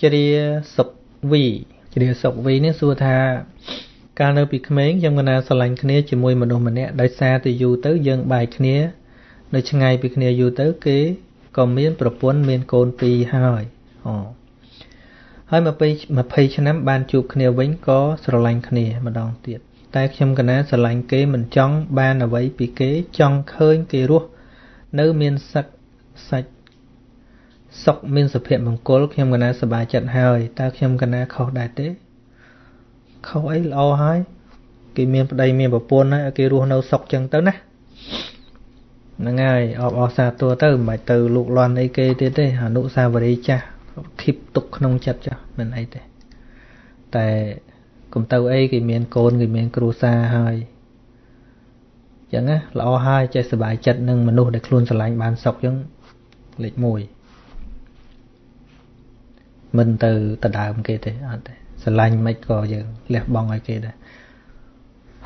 ជ្រាសុកវីជ្រាសុកវីនេះសួរថាកាលនៅពីក្មេងខ្ញុំកណាស្រឡាញ់គ្នាជាមួយមនុស្សម្នាក់ដោយសារតែយូរទៅយើងបែកគ្នានៅឆ្ងាយពីគ្នាយូរទៅគេក៏មានប្រពន្ធមានកូនពីរហើយអូហើយ20 20ឆ្នាំបានជួបគ្នាវិញក៏ស្រឡាញ់គ្នាម្ដងទៀតតែខ្ញុំកណាស្រឡាញ់គេមិនចង់បានអ្វីពីគេចង់ឃើញគេរស់នៅមានសឹកសាច់ សុខមានសុភមង្គលខ្ញុំកណាសប្បាយចិត្តហើយតើខ្ញុំកណាខុសដែរទេខុសអីល្អហើយគេមានប្តីមានប្រពន្ធហើយគេរស់នៅសុខចឹងទៅណាហ្នឹងហើយអបអរសាទរទៅមិនបាច់ទៅលោកលន់អីគេទៀតទេអនុសាវរីយ៍ចាស់ឃីបទុកក្នុងចិត្តចាស់មិនអីទេតែកុំទៅអីគេមានកូនគេមានគ្រួសារហើយចឹងណាល្អហើយចេះសុបាយចិត្តនឹងមនុស្សដែលខ្លួនស្រឡាញ់បានសុខចឹងលេខ1 មិនទៅដដើមគេទេអត់ទេស្រឡាញ់មិនក៏យើងលះបង់ឲ្យគេដែរ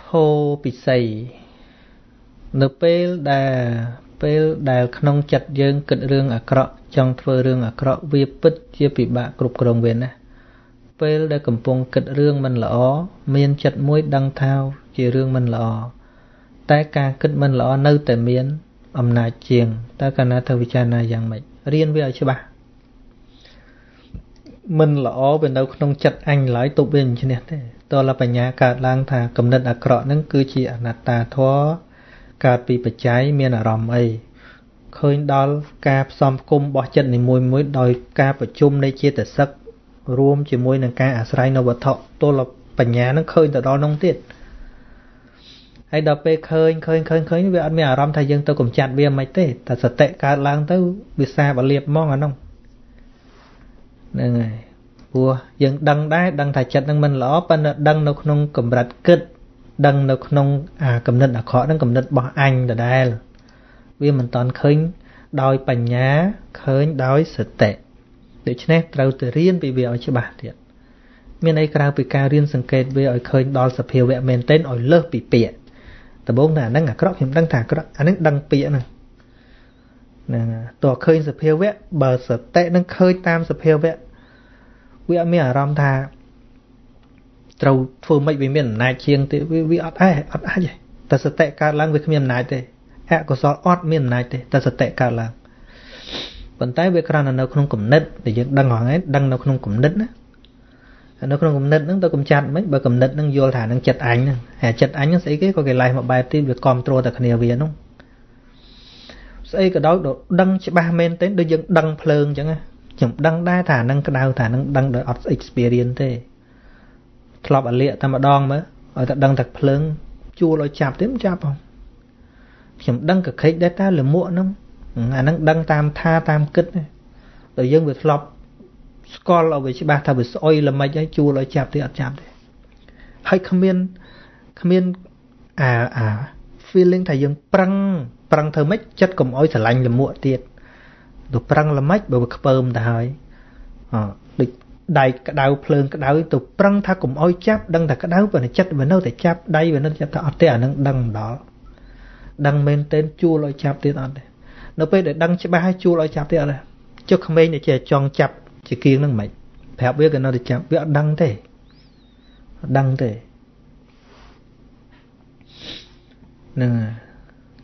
ហូពិសីនៅពេលដែលពេលដែលក្នុងចិត្តយើងគិតរឿងអាក្រក់ចង់ធ្វើរឿងអាក្រក់វាពិតជាពិបាកគ្រប់គ្រងវាណាពេលដែលកំពុងគិតរឿងមិនល្អមានចិត្តមួយដឹងថាជារឿងមិនល្អតែការគិតមិនល្អនៅតែមានអំណាចជាងតើកាលណាទៅពិចារណាយ៉ាងម៉េចរៀនវាឲ្យច្បាស់ មិនល្អវានៅក្នុងចិត្តអញឡើយទប់វាមិនឈ្នះទេតើលបញ្ញាកើតឡើងថាគំនិតអាក្រក់នឹងគឺជាអនត្តាធម៌កើតពីបច្ច័យមានអារម្មណ៍អីឃើញដល់ការផ្សំផ្គុំរបស់ចិត្តនីមួយមួយដោយការប្រជុំនៃចេតសិករួមជាមួយនឹងការអាស្រ័យនៅវត្ថុទល់បញ្ញានឹងឃើញទៅដល់នោះទៀតហើយដល់ពេលឃើញឃើញឃើញឃើញវាអត់មានអារម្មណ៍ថាយើងទៅកំចាត់វាមិនទេតែសតិកើតឡើងទៅវាសាបលៀបហ្មងអានោះ ហ្នឹងហើយព្រោះយើងដឹងដែរដឹងថាចិត្តនឹងមិនល្អប៉ុន្តែដឹងនៅក្នុងកម្រិតគិតដឹងនៅក្នុងអាកំណត់អាក្រក់ហ្នឹងកំណត់របស់អញដដែលវាមិនតាន់ឃើញដោយបញ្ញាឃើញដោយសតិដូច្នេះត្រូវទៅរៀនពីវាឲ្យច្បាស់ទៀតមានអីក្រៅពីការរៀនសង្កេតវាឲ្យឃើញដល់សភាវៈមែនទែនឲ្យលើសពីពាក្យដំបូងតែអាហ្នឹងអាក្រក់ខ្ញុំដឹងថាអាក្រក់អាហ្នឹងដឹងពាក្យហ្នឹងហ្នឹងតើឃើញសភាវៈបើសតិនឹងឃើញតាមសភាវៈ វាអត់មានអារម្មណ៍ថាត្រូវធ្វើម៉េចវាមានអំណាចជាងទេវាអត់អាចអត់អាចទេតែសតិកើតឡើងវាគ្មានអំណាចទេអកុសលអត់មានអំណាចទេតែសតិកើតឡើងប៉ុន្តែវាគ្រាន់តែនៅក្នុងគំនិតដែលយើងដឹងហងៃដឹងនៅក្នុងគំនិតណានៅក្នុងគំនិតហ្នឹងទៅកំចាត់មិនបើគំនិតហ្នឹងយល់ថានឹងចិត្តអញហ្នឹងហើយចិត្តអញហ្នឹងស្អីគេក៏គេឡៃមកបែបទៀតវាគ្រប់គ្រងតែគ្នាវាហ្នឹងស្អីក៏ដោយដឹងច្បាស់មែនទេដូចយើងដឹងភ្លើងអញ្ចឹងណា ខ្ញុំដឹងដែរថានឹងក្តៅថានឹងដឹងដោយអត់ experience ទេធ្លាប់អាលៀកតែម្ដងមើលឲ្យតែដឹងតែភ្លើងជួលឲ្យចាប់ទេមិនចាប់ហ៎ខ្ញុំដឹងកខិចដែរតើលមួកហ្នឹងអាហ្នឹងដឹងតាមថាតាមគិតដល់យើងវាធ្លាប់ស្គាល់ឲ្យវាច្បាស់ថាវាស្អុយល្មិចហើយជួលឲ្យចាប់ទេអត់ចាប់ទេហើយគ្មានគ្មានអាអា feeling ថាយើងប្រឹងប្រឹងធ្វើម៉េចចិត្តកុំអោយស្រឡាញ់លមួកទៀត ទៅប្រឹងល្មិចបើវាខ្ពើមទៅហើយអដូចដៃក្តៅភ្លើងក្តៅទៅប្រឹងថាកុំអោយចាប់ដឹងតែក្តៅប៉ុន្តែចិត្តវានៅតែចាប់ដៃវានៅចាប់ថាអត់ទេអានឹងដឹងដល់ដឹងមែនទែនជួលឲ្យចាប់ទៀតអត់ទេនៅពេលដែលដឹងច្បាស់ហើយជួលឲ្យចាប់ទៀតអត់ទេចុះក្មេងដែលចេះចង់ចាប់ជាគៀងនឹងមិនប្រាប់វាក៏នៅតែចាប់វាអត់ដឹងទេអត់ដឹងទេនឹង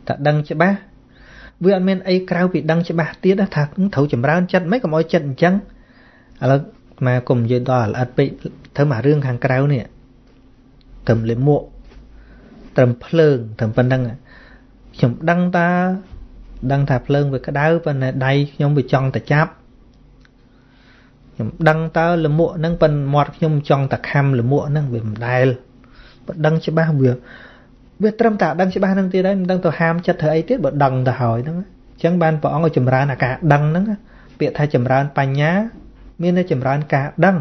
តែដឹងច្បាស់ វាអត់មានអីក្រៅពីដឹងច្បាស់ទៀតថាត្រូវចម្រើនចិត្តមិនកុំឲ្យចិត្តអញ្ចឹងឥឡូវមកគុំនិយាយដល់ល្អិតពេកធ្វើមករឿងខាងក្រៅនេះត្រឹមលិមួកត្រឹមភ្លើងត្រឹមប៉ុណ្្នឹងខ្ញុំដឹងតាដឹងថាភ្លើងវាក្តៅប៉ុន្តែដៃខ្ញុំវាចង់តែចាប់ខ្ញុំដឹងតើលមួកហ្នឹងប៉ុន្តែមាត់ខ្ញុំចង់តែខំលមួកហ្នឹងវាមិនដែលបើដឹងច្បាស់វា វាត្រឹមតែដឹងច្បាស់ហ្នឹងទៀតហើយមិនដឹងទៅហាមចិត្តធ្វើអីទៀតបើដឹងទៅហើយហ្នឹងអញ្ចឹងបានព្រះអង្គឲ្យចម្រើនអាការដឹងហ្នឹងពាក្យថាចម្រើនបញ្ញា មានតែចម្រើនការដឹង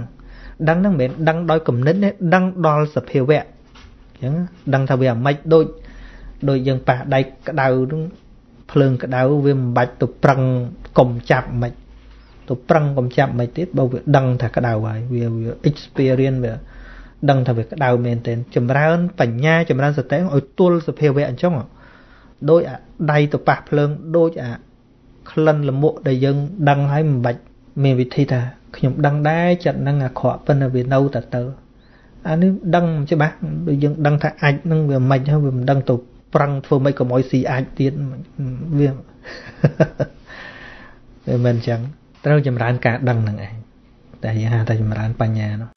ដឹងហ្នឹងមិនមែនដឹងដោយគំនិតទេដឹងដល់សភាវៈអញ្ចឹងដឹងថាវាអាម៉េចដូចដូចយើងប៉ះដៃក្តៅហ្នឹងភ្លើងក្តៅវាមិនបាច់ទៅប្រឹងកុំចាប់មិនទៅប្រឹងកុំចាប់មិនទៀតបើវាដឹងថាក្តៅហើយវាវា experience វា ដឹងថាវាក្តៅមែនទែនចម្រើនបញ្ញាចម្រើនសតិឲ្យទល់សភាវៈអញ្ចឹងដោយអាដៃទៅប៉ះភ្លើងដូចអាក្លិនលមុខដែលយើងដឹងហើយមិនបាច់មានវិធីថាខ្ញុំដឹងដែរចិត្តហ្នឹងអាក្រក់ប៉ុន្តែវានៅតែទៅអានេះដឹងច្បាស់ដូចយើងដឹងថាអាចនឹងវាមិនហើយវាមិនដឹងទៅប្រឹងធ្វើម៉េចកុំឲ្យស៊ីអាចទៀតវាវាមិនអញ្ចឹងត្រូវចម្រើនការដឹងហ្នឹងឯងតែយើងហៅថាចម្រើនបញ្ញានោះ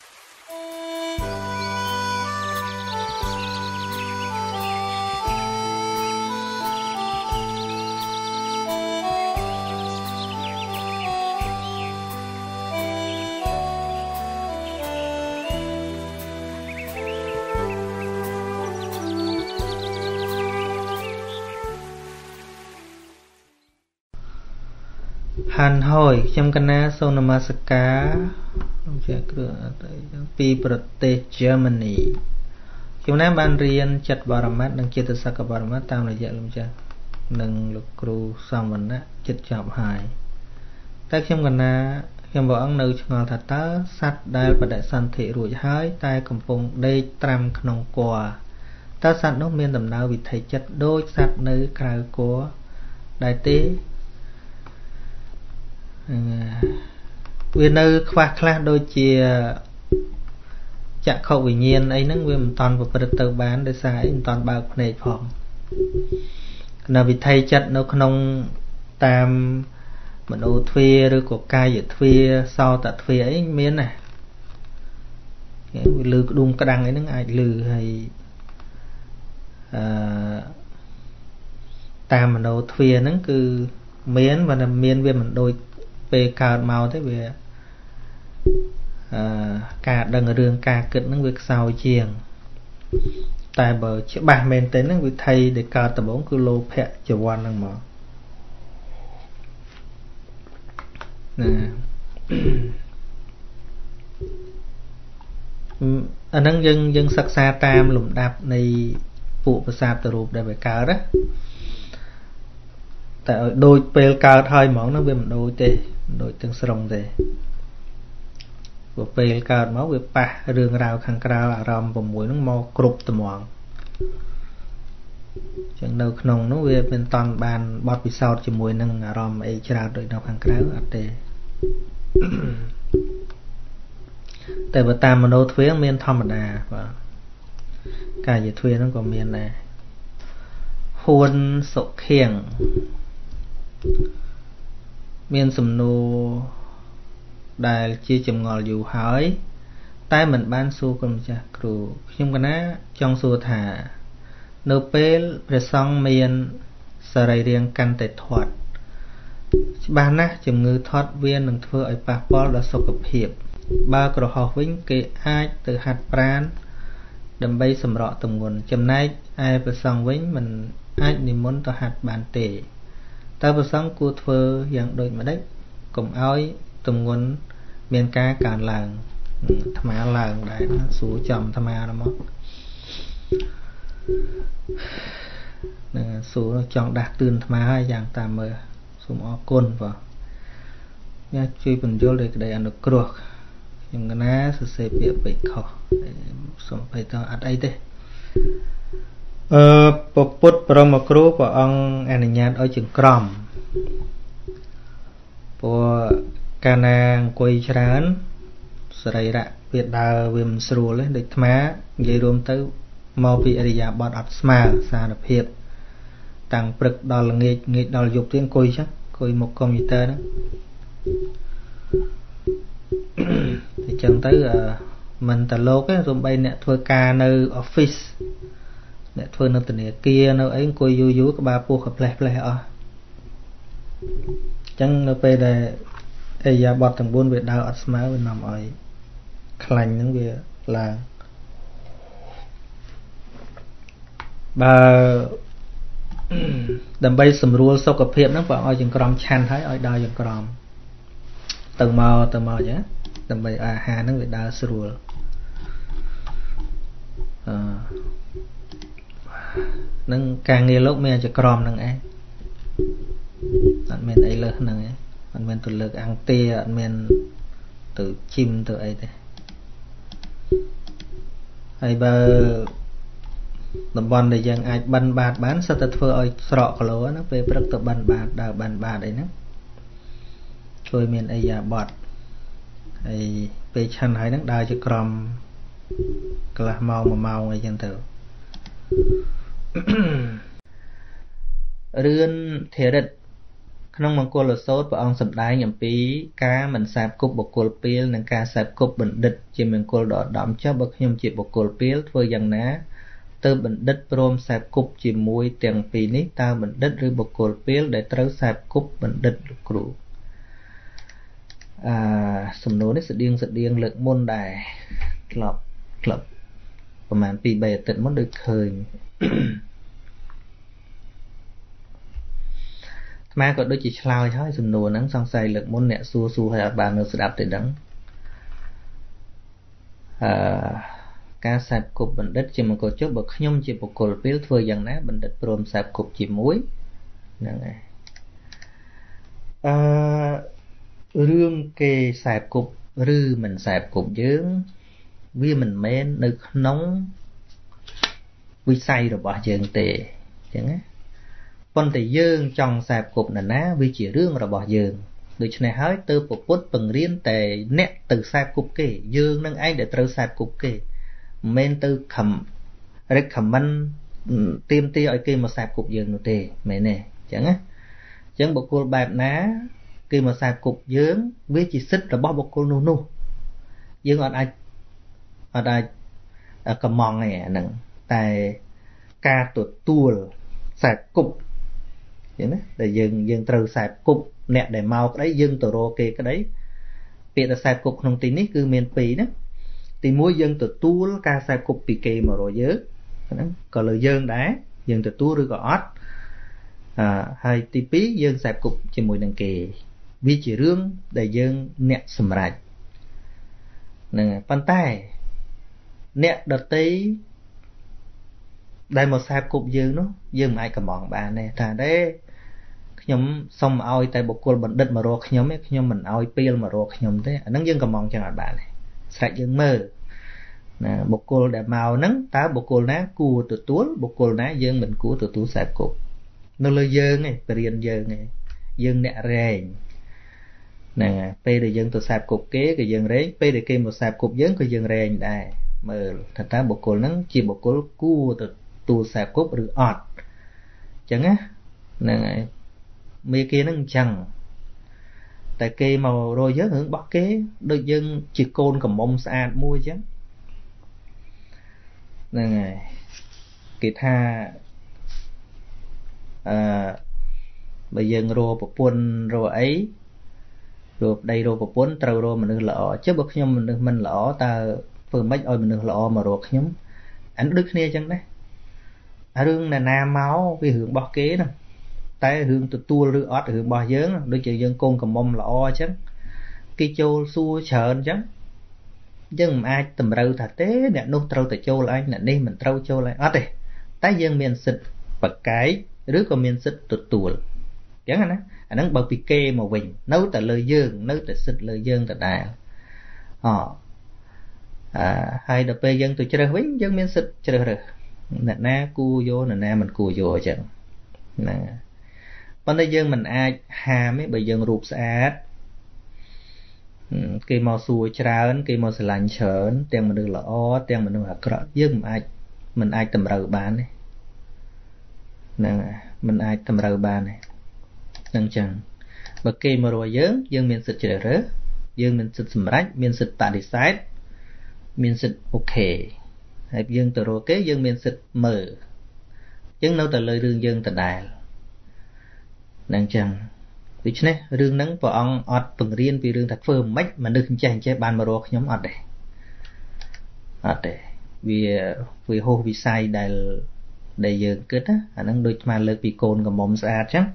ហាន់ហើយខ្ញុំកណាសូមនមស្ការលោកជាគ្រូអតីតពីប្រទេស Germany ខ្ញុំណាបានរៀនចិត្តបរមត្តនិងចិត្តសក្កបរមត្តតាមរយៈលោកចាស់និងលោកគ្រូសំវណ្ណៈចិត្តចប់ហើយតែខ្ញុំកណាខ្ញុំព្រះអង្គនៅឆ្ងល់ថាតើសត្វដែលបដិសន្ធិរួចហើយតែកំពុងដេកត្រាំក្នុងគ័រតើសត្វនោះមានដំណើរវិថីចិត្តដូចសត្វនៅក្រៅគ័រដែរទេ វានៅខ្វះខ្លះដូចជាចក្ខុវិញ្ញាណអីហ្នឹងវាមិនតាន់ប្រព្រឹត្តទៅបានដោយសារអីមិនតាន់បើកភ្នែកផងនៅវិថីចិត្តនៅក្នុងតាមមនោទ្វាឬក៏កាយទ្វាសោតទ្វាអីមានណាគេលឺក្ដុំក្តាំងអីហ្នឹងអាចលឺហើយអឺតាមមនោទ្វាហ្នឹងគឺមានបើមានវាមិនដូច ពេលកើតមកទៅវាអឺការដឹងរឿងការគិតហ្នឹងវាខ្សោយជាង តែបើច្បាស់មែនទែនហ្នឹងវិធីដែលកើតដំបូងគឺលោភៈចវ័នហ្នឹងមកណាអាហ្នឹងយើងយើងសិក្សាតាមលំដាប់នៃពួកប្រាសាទរូបដែលវាកើតណាតែឲ្យដូចពេលកើតហើយហ្មងហ្នឹងវាមិនដូចទេ ដូចទាំងស្រុងទេព្រោះពេលកើតមកវាប៉ះរឿងរ៉ាវខាងក្រៅអារម្មណ៍6ហ្នឹងមកគ្រប់ត្មងចឹងនៅក្នុងនោះវាមិនតាន់បានបត់ពិសោធន៍ជាមួយនឹងអារម្មណ៍អីច្រើនដូចនៅខាងក្រៅអត់ទេតែបើតាមមโนទ្វាមានធម្មតាបាទកាយទ្វាហ្នឹងក៏មានដែរហួនសុខៀង មានសំណួរដែលជាចម្ងល់យូរហើយ តែមិនបានសួរគុណម្ចាស់គ្រូខ្ញុំកណាចង់សួរថា នៅពេលព្រះសង្ឃមានសរីរាង្គកាន់តែធាត់ច្បាស់ណាស់ជំងឺធាត់វានឹងធ្វើឲ្យប៉ះពាល់ដល់សុខភាព បើក្រហោះវិញគេអាចទៅហាត់ប្រាណដើម្បីសម្រកទម្ងន់ចំណែកឯព្រះសង្ឃវិញមិនអាចនិមន្តទៅហាត់បានទេ តើប្រសងគួរធ្វើយ៉ាងដូចម្ដេចកុំឲ្យទម្ងន់មានការកើនឡើងអាត្មាឡើងដែរសួរចំអាត្មាទៅមកនឹងសួរចង់ដាស់តឿនអាត្មាហើយយ៉ាងតាមមើលសូមអរគុណបងញ៉ាជួយបញ្យល់ដោយក្តីអនុគ្រោះខ្ញុំកណាសរសេរពាក្យពេចខុសសូមអភ័យតអត់អីទេ អឺពពុទ្ធបរមគ្រូព្រះអង្គអនុញ្ញាតឲ្យចង្ក្រមព្រោះកាលណាអង្គុយច្រើនសរីរៈវាដើរវាមិនស្រួលទេដូចអាត្មានិយាយរួមទៅមកពីអរិយាបថអត់ស្មើសារភាព តាំងព្រឹកដល់ល្ងាចងាចដល់យប់ទៀតអង្គុយចឹងអង្គុយមុខកុំព្យូទ័រហ្នឹងតែចឹងទៅមិនតលោកទេសំបីអ្នកធ្វើការនៅ office អ្នកធ្វើនៅធនាគារនៅអីអង្គុយយូរយូរក្បាលពោះក៏ផ្លេះផ្លេះអស់អញ្ចឹងនៅពេលដែលអេយ៉ាបត់ទាំង4វាដើរអត់ស្មើវានាំឲ្យខ្លាញ់ហ្នឹងវាឡើងបើដើម្បីសម្រួលសុខភាពហ្នឹងបើឲ្យចង្ក្រមឆាន់ហើយឲ្យដើរចង្ក្រមទៅមកទៅមកអញ្ចឹងដើម្បីអាហារហ្នឹងវាដើរស្រួលអឺ នឹងការងារលោកមានចក្រមនឹងឯងអត់មានអីលើសហ្នឹងឯងអត់មានទៅលើកអង្គទាអត់មានទៅជីមទៅអីទេហើយបើតំបន់ដែលយើងអាចបិណ្ឌបាតបានសិតតែធ្វើឲ្យស្រកគីឡូណាពេលព្រឹកទៅបិណ្ឌបាតដើរបិណ្ឌបាតអីហ្នឹងជួយមានអីយ៉ាបត់ហើយពេលឆាន់ហើយហ្នឹងដើរជាក្រុមកន្លះម៉ោង1ម៉ោងអីចឹងទៅ រឿនធរិតក្នុងមង្គលសោតព្រះអង្គសម្ដែងអំពីការមិនសាបគប់បុគ្គលពីលនិងការសាបគប់បណ្ឌិត ជាមង្គលដ៏ឧត្តមចុះបើខ្ញុំជាបុគ្គលពីលធ្វើយ៉ាងណាទើបបណ្ឌិតព្រមសាបគប់ជាមួយទាំងពីរនេះតើបណ្ឌិតឬបុគ្គលពីលដែលត្រូវសាបគប់បណ្ឌិតលោកគ្រូអឺសំណួរនេះស្តៀងស្តៀងលើកមុនដែរធ្លាប់ធ្លាប់ ប្រហែល2 3អាទិត្យមុនដូចឃើញអាត្មាក៏ដូចជាឆ្លើយហើយសំណួរហ្នឹងសង្ស័យលើកមុនអ្នកសួរសួរឲ្យអត់បាននៅស្ដាប់ទេដឹងអឺការសាបគប់បណ្ឌិត ជាមង្គលចុះបើខ្ញុំជាបុគ្គលពេលធ្វើយ៉ាងណាបណ្ឌិតព្រមសាបគប់ជាមួយហ្នឹងហើយអឺរឿងគេសាបគប់ឬមិនសាបគប់យើង វាមិនមែននៅក្នុងវិស័យរបស់យើងទេអញ្ចឹងណាប៉ុន្តែយើងចង់សាបគប់នរណាវាជារឿងរបស់យើងដូច្នេះហើយទៅពពុទ្ធបង្រៀនតែអ្នកទៅសាបគប់គេយើងនឹងឯងដែលត្រូវសាបគប់គេមិនមែនទៅខំ recommend ទៀមទាឲ្យគេមកសាបគប់យើងនោះទេមែនទេអញ្ចឹងណាអញ្ចឹងបុគ្គលបែបណា គេមកសាបគប់យើង វាជាសិទ្ធិរបស់បុគ្គលនោះនោះយើងអត់អាច អត់អាចកំងទេអាហ្នឹងតែការទទួលសាបគប់ចឹងណាដែលយើងយើងត្រូវខ្សែគប់អ្នកដែលមកក្តីយើងទៅរកគេក្តីពាក្យថាខ្សែគប់ក្នុងទីនេះគឺមានពីរណាទីមួយយើងទទួលការខ្សែគប់ពីគេមករកយើងហ្នឹងក៏លើយើងដែរយើងទទួលឬក៏អត់អឺហើយទី2យើងខ្សែគប់ជាមួយនឹងគេវាជារឿងដែលយើងអ្នកសម្រេចហ្នឹងប៉ុន្តែ អ្នកដតីដែលមកខ្សែគប់យើងនោះយើងមិនអាចកំងបានទេថាទេខ្ញុំសុំឲ្យតែបុគ្គលបណ្ឌិតមករកខ្ញុំទេខ្ញុំមិនឲ្យពេលមករកខ្ញុំទេអាហ្នឹងយើងកំងចឹងអត់បានទេស្រេចយើងមើលណាបុគ្គលដែលមកហ្នឹងតើបុគ្គលណាគួរទទួលបុគ្គលណាយើងមិនគួរទទួលខ្សែគប់នៅលើយើងឯងបរៀនយើងឯងយើងអ្នករែងហ្នឹងហើយពេលដែលយើងទៅខ្សែគប់គេក៏យើងរែងពេលដែលគេមកខ្សែគប់យើងក៏យើងរែងដែរ មើលថាតើបុគ្គលហ្នឹងជាបុគ្គលគួរទទួលខ្សែគប់ឬអត់អញ្ចឹងណាហ្នឹងហើយមេគេហ្នឹងអញ្ចឹងតែគេមករយយើងរឿងរបស់គេដូចយើងជាកូនកំមុំស្អាតមួយអញ្ចឹងហ្នឹងហើយគេថាអឺបើយើងរកប្រពន្ធរកអីរកប្តីរកប្រពន្ធត្រូវរកមនុស្សល្អចុះបើខ្ញុំមនុស្សមិនល្អតើ ធ្វើម៉េចឲ្យមនុស្សល្អមករកខ្ញុំអានដូចគ្នាអញ្ចឹងដែររឿងណានាមកវារឿងរបស់គេណាតែរឿងទទួលឬអត់រឿងរបស់យើងដូចជាយើងកូនកំមុំល្អអញ្ចឹងគេចូលសួរច្រើនអញ្ចឹងយើងមិនអាចតម្រូវថាទេអ្នកនោះត្រូវតែចូលអញអ្នកនេះមិនត្រូវចូលអញអត់ទេតែយើងមានសិទ្ធិបកកាយឬក៏មានសិទ្ធិទទួលអញ្ចឹងណាអាហ្នឹងបើពីគេមកវិញនៅតែលើយើង នៅតែសិទ្ធិលើយើងដដែលអ អឺហើយដល់ពេលយើងទៅជ្រើសវិញយើងមានសិទ្ធិជ្រើសរើសអ្នកណាគួរយកអ្នកណាមិនគួរយកអញ្ចឹងហ្នឹងប៉ុន្តែយើងមិនអាចហាមទេបើយើងរូបស្អាតគេមកសួរច្រើន គេមកស្រឡាញ់ច្រើន ទាំងមនុស្សល្អទាំងមនុស្សអាក្រក់យើងមិនអាចមិនអាចតម្រូវបានទេហ្នឹងមិនអាចតម្រូវបានទេហ្នឹងចឹងបើគេមករកយើងយើងមានសិទ្ធិជ្រើសរើសយើងមានសិទ្ធិសម្រេចមានសិទ្ធិបដិសេធ មានសិទ្ធិអូខេហើយយើងទៅរកគេយើងមានសិទ្ធិមើលយើងនៅតែលើរឿងយើងដដែលនឹងចឹងដូច្នេះរឿងហ្នឹងព្រះអង្គអត់បង្រៀនពីរឿងថាធ្វើមិនមនុស្សអញ្ចេះអញ្ចេះបានមករកខ្ញុំអត់ទេអត់ទេវាវាហោះវិស័យដែលដែលយើងគិតណាអាហ្នឹងដូចស្មើលើកពីកូនកំមុំស្អាតចឹង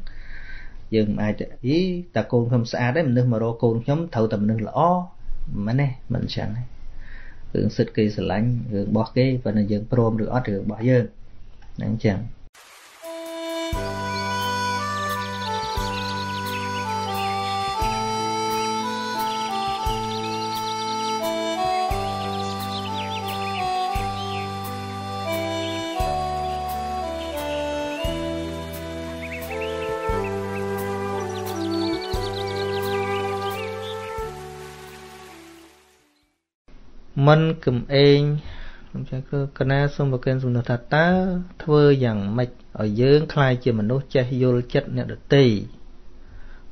យើងមិនអាចអីតាកូនខ្ញុំស្អាតទេមនុស្សមករកកូនខ្ញុំត្រូវតែមនុស្សល្អមិនទេមិនចឹងទេ រឿងសិទ្ធគេស្រឡាញ់រឿងរបស់គេប៉ុន្តែយើងព្រមឬអត់រឿងរបស់យើងហ្នឹងចឹង thank you មិនកំឯងខ្ញុំចឹងគឺកណាសូមប្រកេនសំណួរថាតើធ្វើយ៉ាងម៉េចឲ្យយើងខ្លាយជាមនុស្សចេះយល់ចិត្តអ្នកដទៃ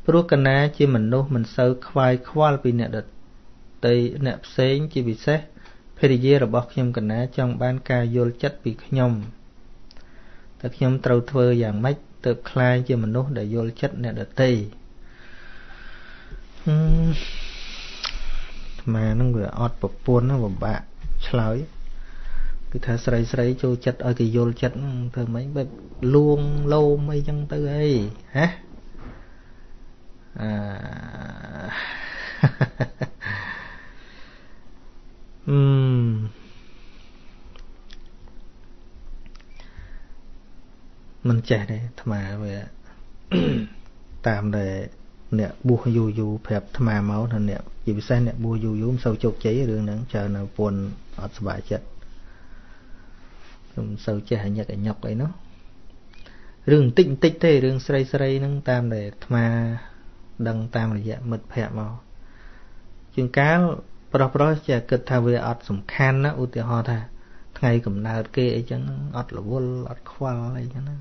ព្រោះកណាជាមនុស្សមិនសូវខ្វាយខ្វល់ពីអ្នកដទៃអ្នកផ្សេងជាពិសេសភរិយារបស់ខ្ញុំកណាចង់បានការយល់ចិត្តពីខ្ញុំតើខ្ញុំត្រូវធ្វើយ៉ាងម៉េចទើបខ្លាយជាមនុស្សដែលយល់ចិត្តអ្នកដទៃ ហឹមអាហ្នឹងវាអត់ប្រពន្ធពិបាកឆ្លើយគឺថាស្រីស្រីចូលចិត្តឲ្យគេយល់ចិត្តធ្វើម៉េចបែបលួងលោមអីចឹងទៅអីហ៎អឺអឺមិនចេះទេអាត្មាវាតាមដែល អ្នកបួសយូរយូរប្រាប់អាត្មាមកថាអ្នកជាពិសេសអ្នកបួសយូរយូរមិនសូវជោគជ័យរឿងហ្នឹងច្រើននៅពន្ធអត់សុបាយចិត្តមិនសូវចេះអញឹកអញុកអីនោះរឿងបន្តិចបន្តិចទេរឿងស្រីស្រីហ្នឹងតាមដែលអាត្មាដឹងតាមរយៈមិត្តភ័ក្តិមកជាងកាលប្រុសប្រុសជាគិតថាវាអត់សំខាន់ណាឧទាហរណ៍ថា ថ្ងៃកំណើតគេអីចឹងអត់រវល់អត់ខ្វល់អីចឹងណា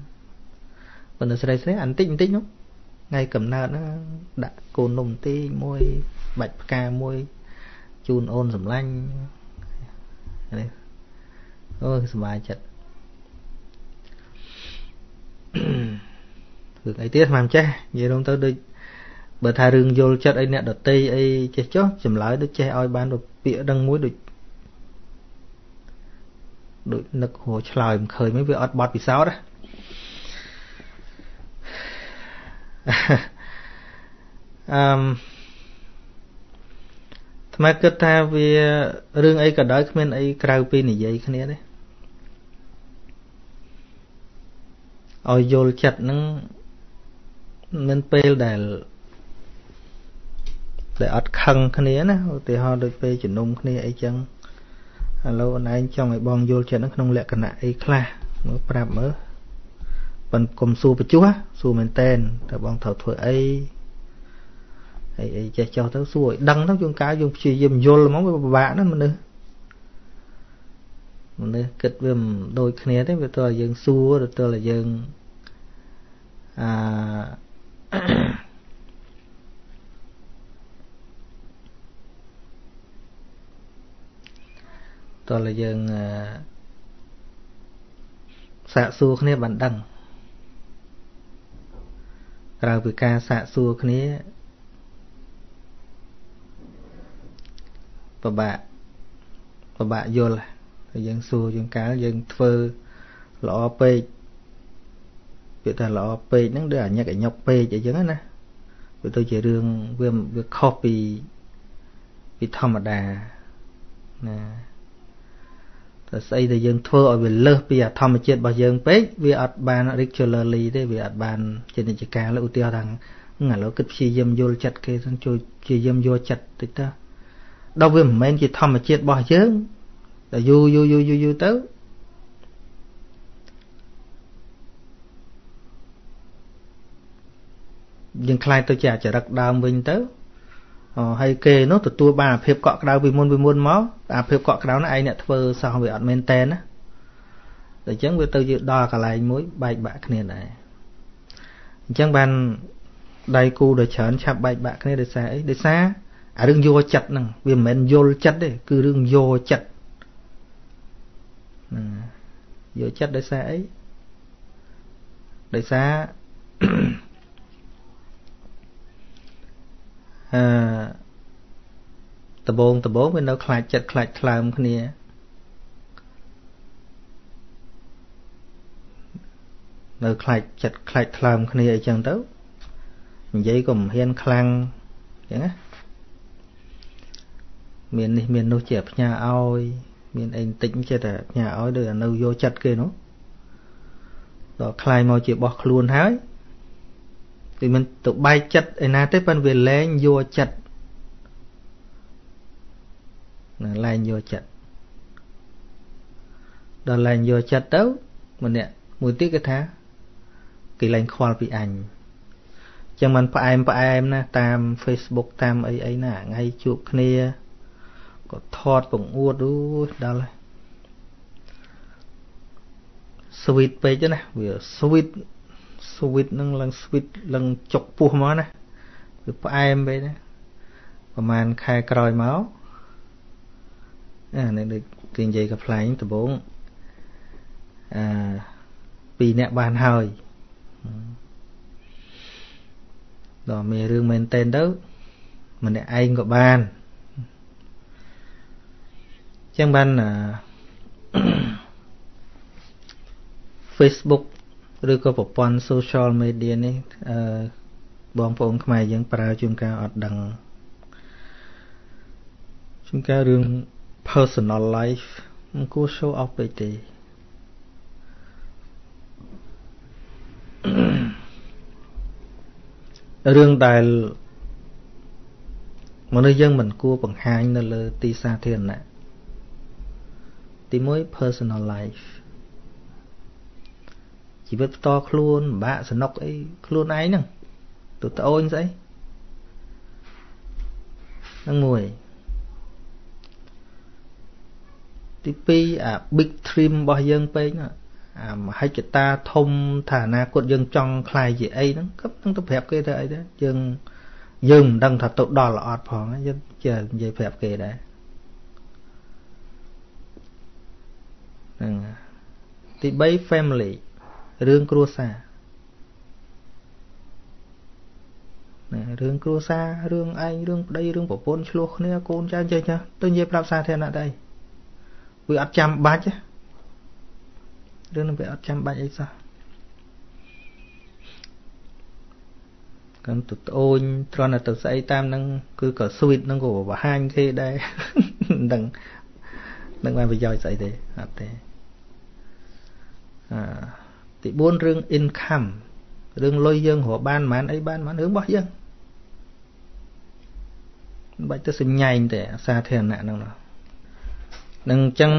ប៉ុន្តែស្រីស្រីអាបន្តិចបន្តិចនោះ ថ្ងៃកំណើតហ្នឹងដាក់កូននំទីមួយបាច់ផ្កាមួយជូនអូនសម្លាញ់នេះអូសុបាយចិត្តរឿងអីទៀតស្មានចេះនិយាយរំទៅដូចបើថារឿងយល់ចិត្តអីអ្នកដតីអីចេះចុះចម្លើយដូចចេះឲ្យបានពាក្យដឹងមួយដូចដូចនឹកហួឆ្លើយមិនឃើញមិនវាអត់បត់ពិសោធន៍ អឺថ្មគិតថាវារឿងអីក៏ដោយគ្មានអីក្រៅពីនិយាយគ្នាទេឲ្យយល់ចិត្តនឹងមិនពេលដែលដែលអត់ខឹងគ្នាណាឧទាហរណ៍ដូចពេលជំនុំគ្នាអីចឹងឥឡូវអូនឯងចង់ឲ្យបងយល់ចិត្តនឹងក្នុងលក្ខណៈអីខ្លះមើលប្រាប់មើល ប៉ុនកុំសួរបញ្ចុះសួរមែនតែនតើបងត្រូវធ្វើអីអីអីចេះចោះទៅសួរឲ្យដឹងទៅជួនកាលយើងព្យាយាមយល់ហ្មងវាពិបាកណាមនុស្សមនុស្សគិតវាមិនដូចគ្នាទេវាទោះយើងសួរទៅទោះយើងអឺតើយើងសាកសួរគ្នាបានដឹង ក្រៅពីការសាកសួរគ្នាពិបាកពិបាកយល់តែយើងសួរយើងកាលយើងធ្វើល្អពេកពាក្យថាល្អពេកហ្នឹងដូចអញឹកអញុកពេកអីចឹងណាវាទៅជារឿងវាវាខុសពីពីធម្មតាណាតែ ស្អីដែលយើងធ្វើឲ្យវាលើសពីធម្មជាតិរបស់យើងពេកវាអត់បាន regularly ទេវាអត់បានជានិច្ចកាលឧទាហរណ៍ថាឥឡូវគិតព្យាយាមយល់ចិត្តគេទៅជួយព្យាយាមយកចិត្តតិចទៅដល់វាមិនមែនជាធម្មជាតិរបស់យើងតែយូរយូរយូរយូរយូរទៅយើងខ្លាចទៅជាចរិតដើមវិញទៅ ហើយគេនោះទទួលបានអាភាពកក់ក្ដៅពីមុនពីមុនមកអាភាពកក់ក្ដៅនោះឯងអ្នកធ្វើសោះវាអត់មែនតែនណាតែអញ្ចឹងវាទៅជាដល់កន្លែងមួយបែកបាក់គ្នាដែរអញ្ចឹងបានដៃគូដ៏ច្រើនឆាប់បែកបាក់គ្នាដោយសារអីដោយសារអារឿងយកចិត្តហ្នឹងវាមិនមែនយល់ចិត្តទេគឺរឿងយកចិត្តយកចិត្តដោយសារអីដោយសារ អឺដបងដបងវានៅខ្លាចចិត្តខ្លាចថ្លើមគ្នានៅខ្លាចចិត្តខ្លាចថ្លើមគ្នាអីចឹងទៅនិយាយក៏មិនហ៊ានខ្លាំងអញ្ចឹងណាមាននេះមាននោះជាផ្ញើឲ្យ មានអីបន្តិចចេះតែផ្ញើឲ្យដូចនៅយកចិត្តគេនោះដល់ខ្លាយមកជាបោះខ្លួនហើយ គឺមិនទៅបែកចិត្តឯណាទេប៉ុន្តែវាលែងយកចិត្តណាលែងយកចិត្តដល់លែងយកចិត្តទៅម្នាក់មួយទៀតគេថាគេលែងខ្វល់ពីអញចឹងមិនផ្អែមផ្អែមណាតាម Facebook តាមអីអីណាថ្ងៃជួបគ្នាក៏ថតពងអួតអូយដល់ហើយ sweet ពេកណាវា sweet sweet នឹងឡើង sweet ឡើងចុកពោះមកណាវាផ្អែមពេកណាប្រហែលខែក្រោយមកអានេះដូចគេនិយាយកំ pl ែងដំបងអឺពីរអ្នកបានហើយដល់មានរឿងមែនតែនទៅម្នាក់ឯងក៏បានចឹងបាន Facebook ឬក៏ប្រព័ន្ធ social media នេះអឺបងប្អូនខ្មែរយើងប្រើជួនកាលអត់ដឹងជួនកាលរឿង personal life មិនគួរ show off ពេកទេរឿងដែលមនុស្សយើងមិនគួរបង្ហាញនៅលើទីសាធារណៈទី1 personal life ជីវិតផ្ទាល់ខ្លួនពិបាកសនុកអីខ្លួនឯងហ្នឹងទៅត្អូញស្អីហ្នឹងមួយទី2អា big dream របស់យើងពេកអាមហិច្ឆតាធំថាអនាគតយើងចង់ខ្លាយជាអីហ្នឹងក៏នឹងទៅប្រាប់គេទៅអីដែរយើងយើងមិនដឹងថាទៅដល់អត់ផងយើងចេះនិយាយប្រាប់គេដែរហ្នឹងទី3 family រឿងគ្រួសារណារឿងគ្រួសាររឿងឯងរឿងប្តីរឿងប្រពន្ធឆ្លោះគ្នាកូនចៅចេះចាទៅនិយាយប្រាប់សាធារណៈដែរវាអត់ចាំបាច់រឿងនឹងវាអត់ចាំបាច់អីសោះកាន់ទៅត្អូនត្រង់តែទៅស្អីតាមហ្នឹងគឺក៏ sweet ហ្នឹងក៏បង្ហាញគេដែរមិនដឹងនឹងបានប្រយោជន៍ស្អីទេអត់ទេអឺ ទី4រឿង income រឿងលុយយើងរកបានប៉ុន្មានអីបានប៉ុន្មានរឿងរបស់យើងមិនបាច់ទៅសញ្ញែងទេសាធារណៈហ្នឹងណានឹងអញ្ចឹង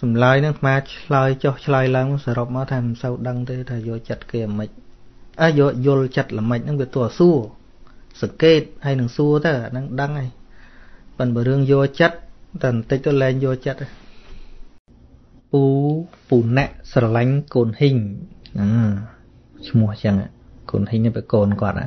សម្លាយនឹងអាឆ្លើយចុះឆ្លើយឡើងសរុបមកថាមិនសូវដឹងទេថាយកចិត្តគេអាម៉េចអើយកយល់ចិត្តល្មិចហ្នឹងវាទោះសួរសង្កេតហើយនឹងសួរទៅអាហ្នឹងដឹងហើយប៉ុន្តែរឿងយកចិត្តតែបន្តិចទៅលែងយកចិត្តពូពូណាក់ស្រឡាញ់កូនហ៊ីង ហ្នឹងឈ្មោះចឹងគុណហ៊ីងប្រកូនគាត់ណា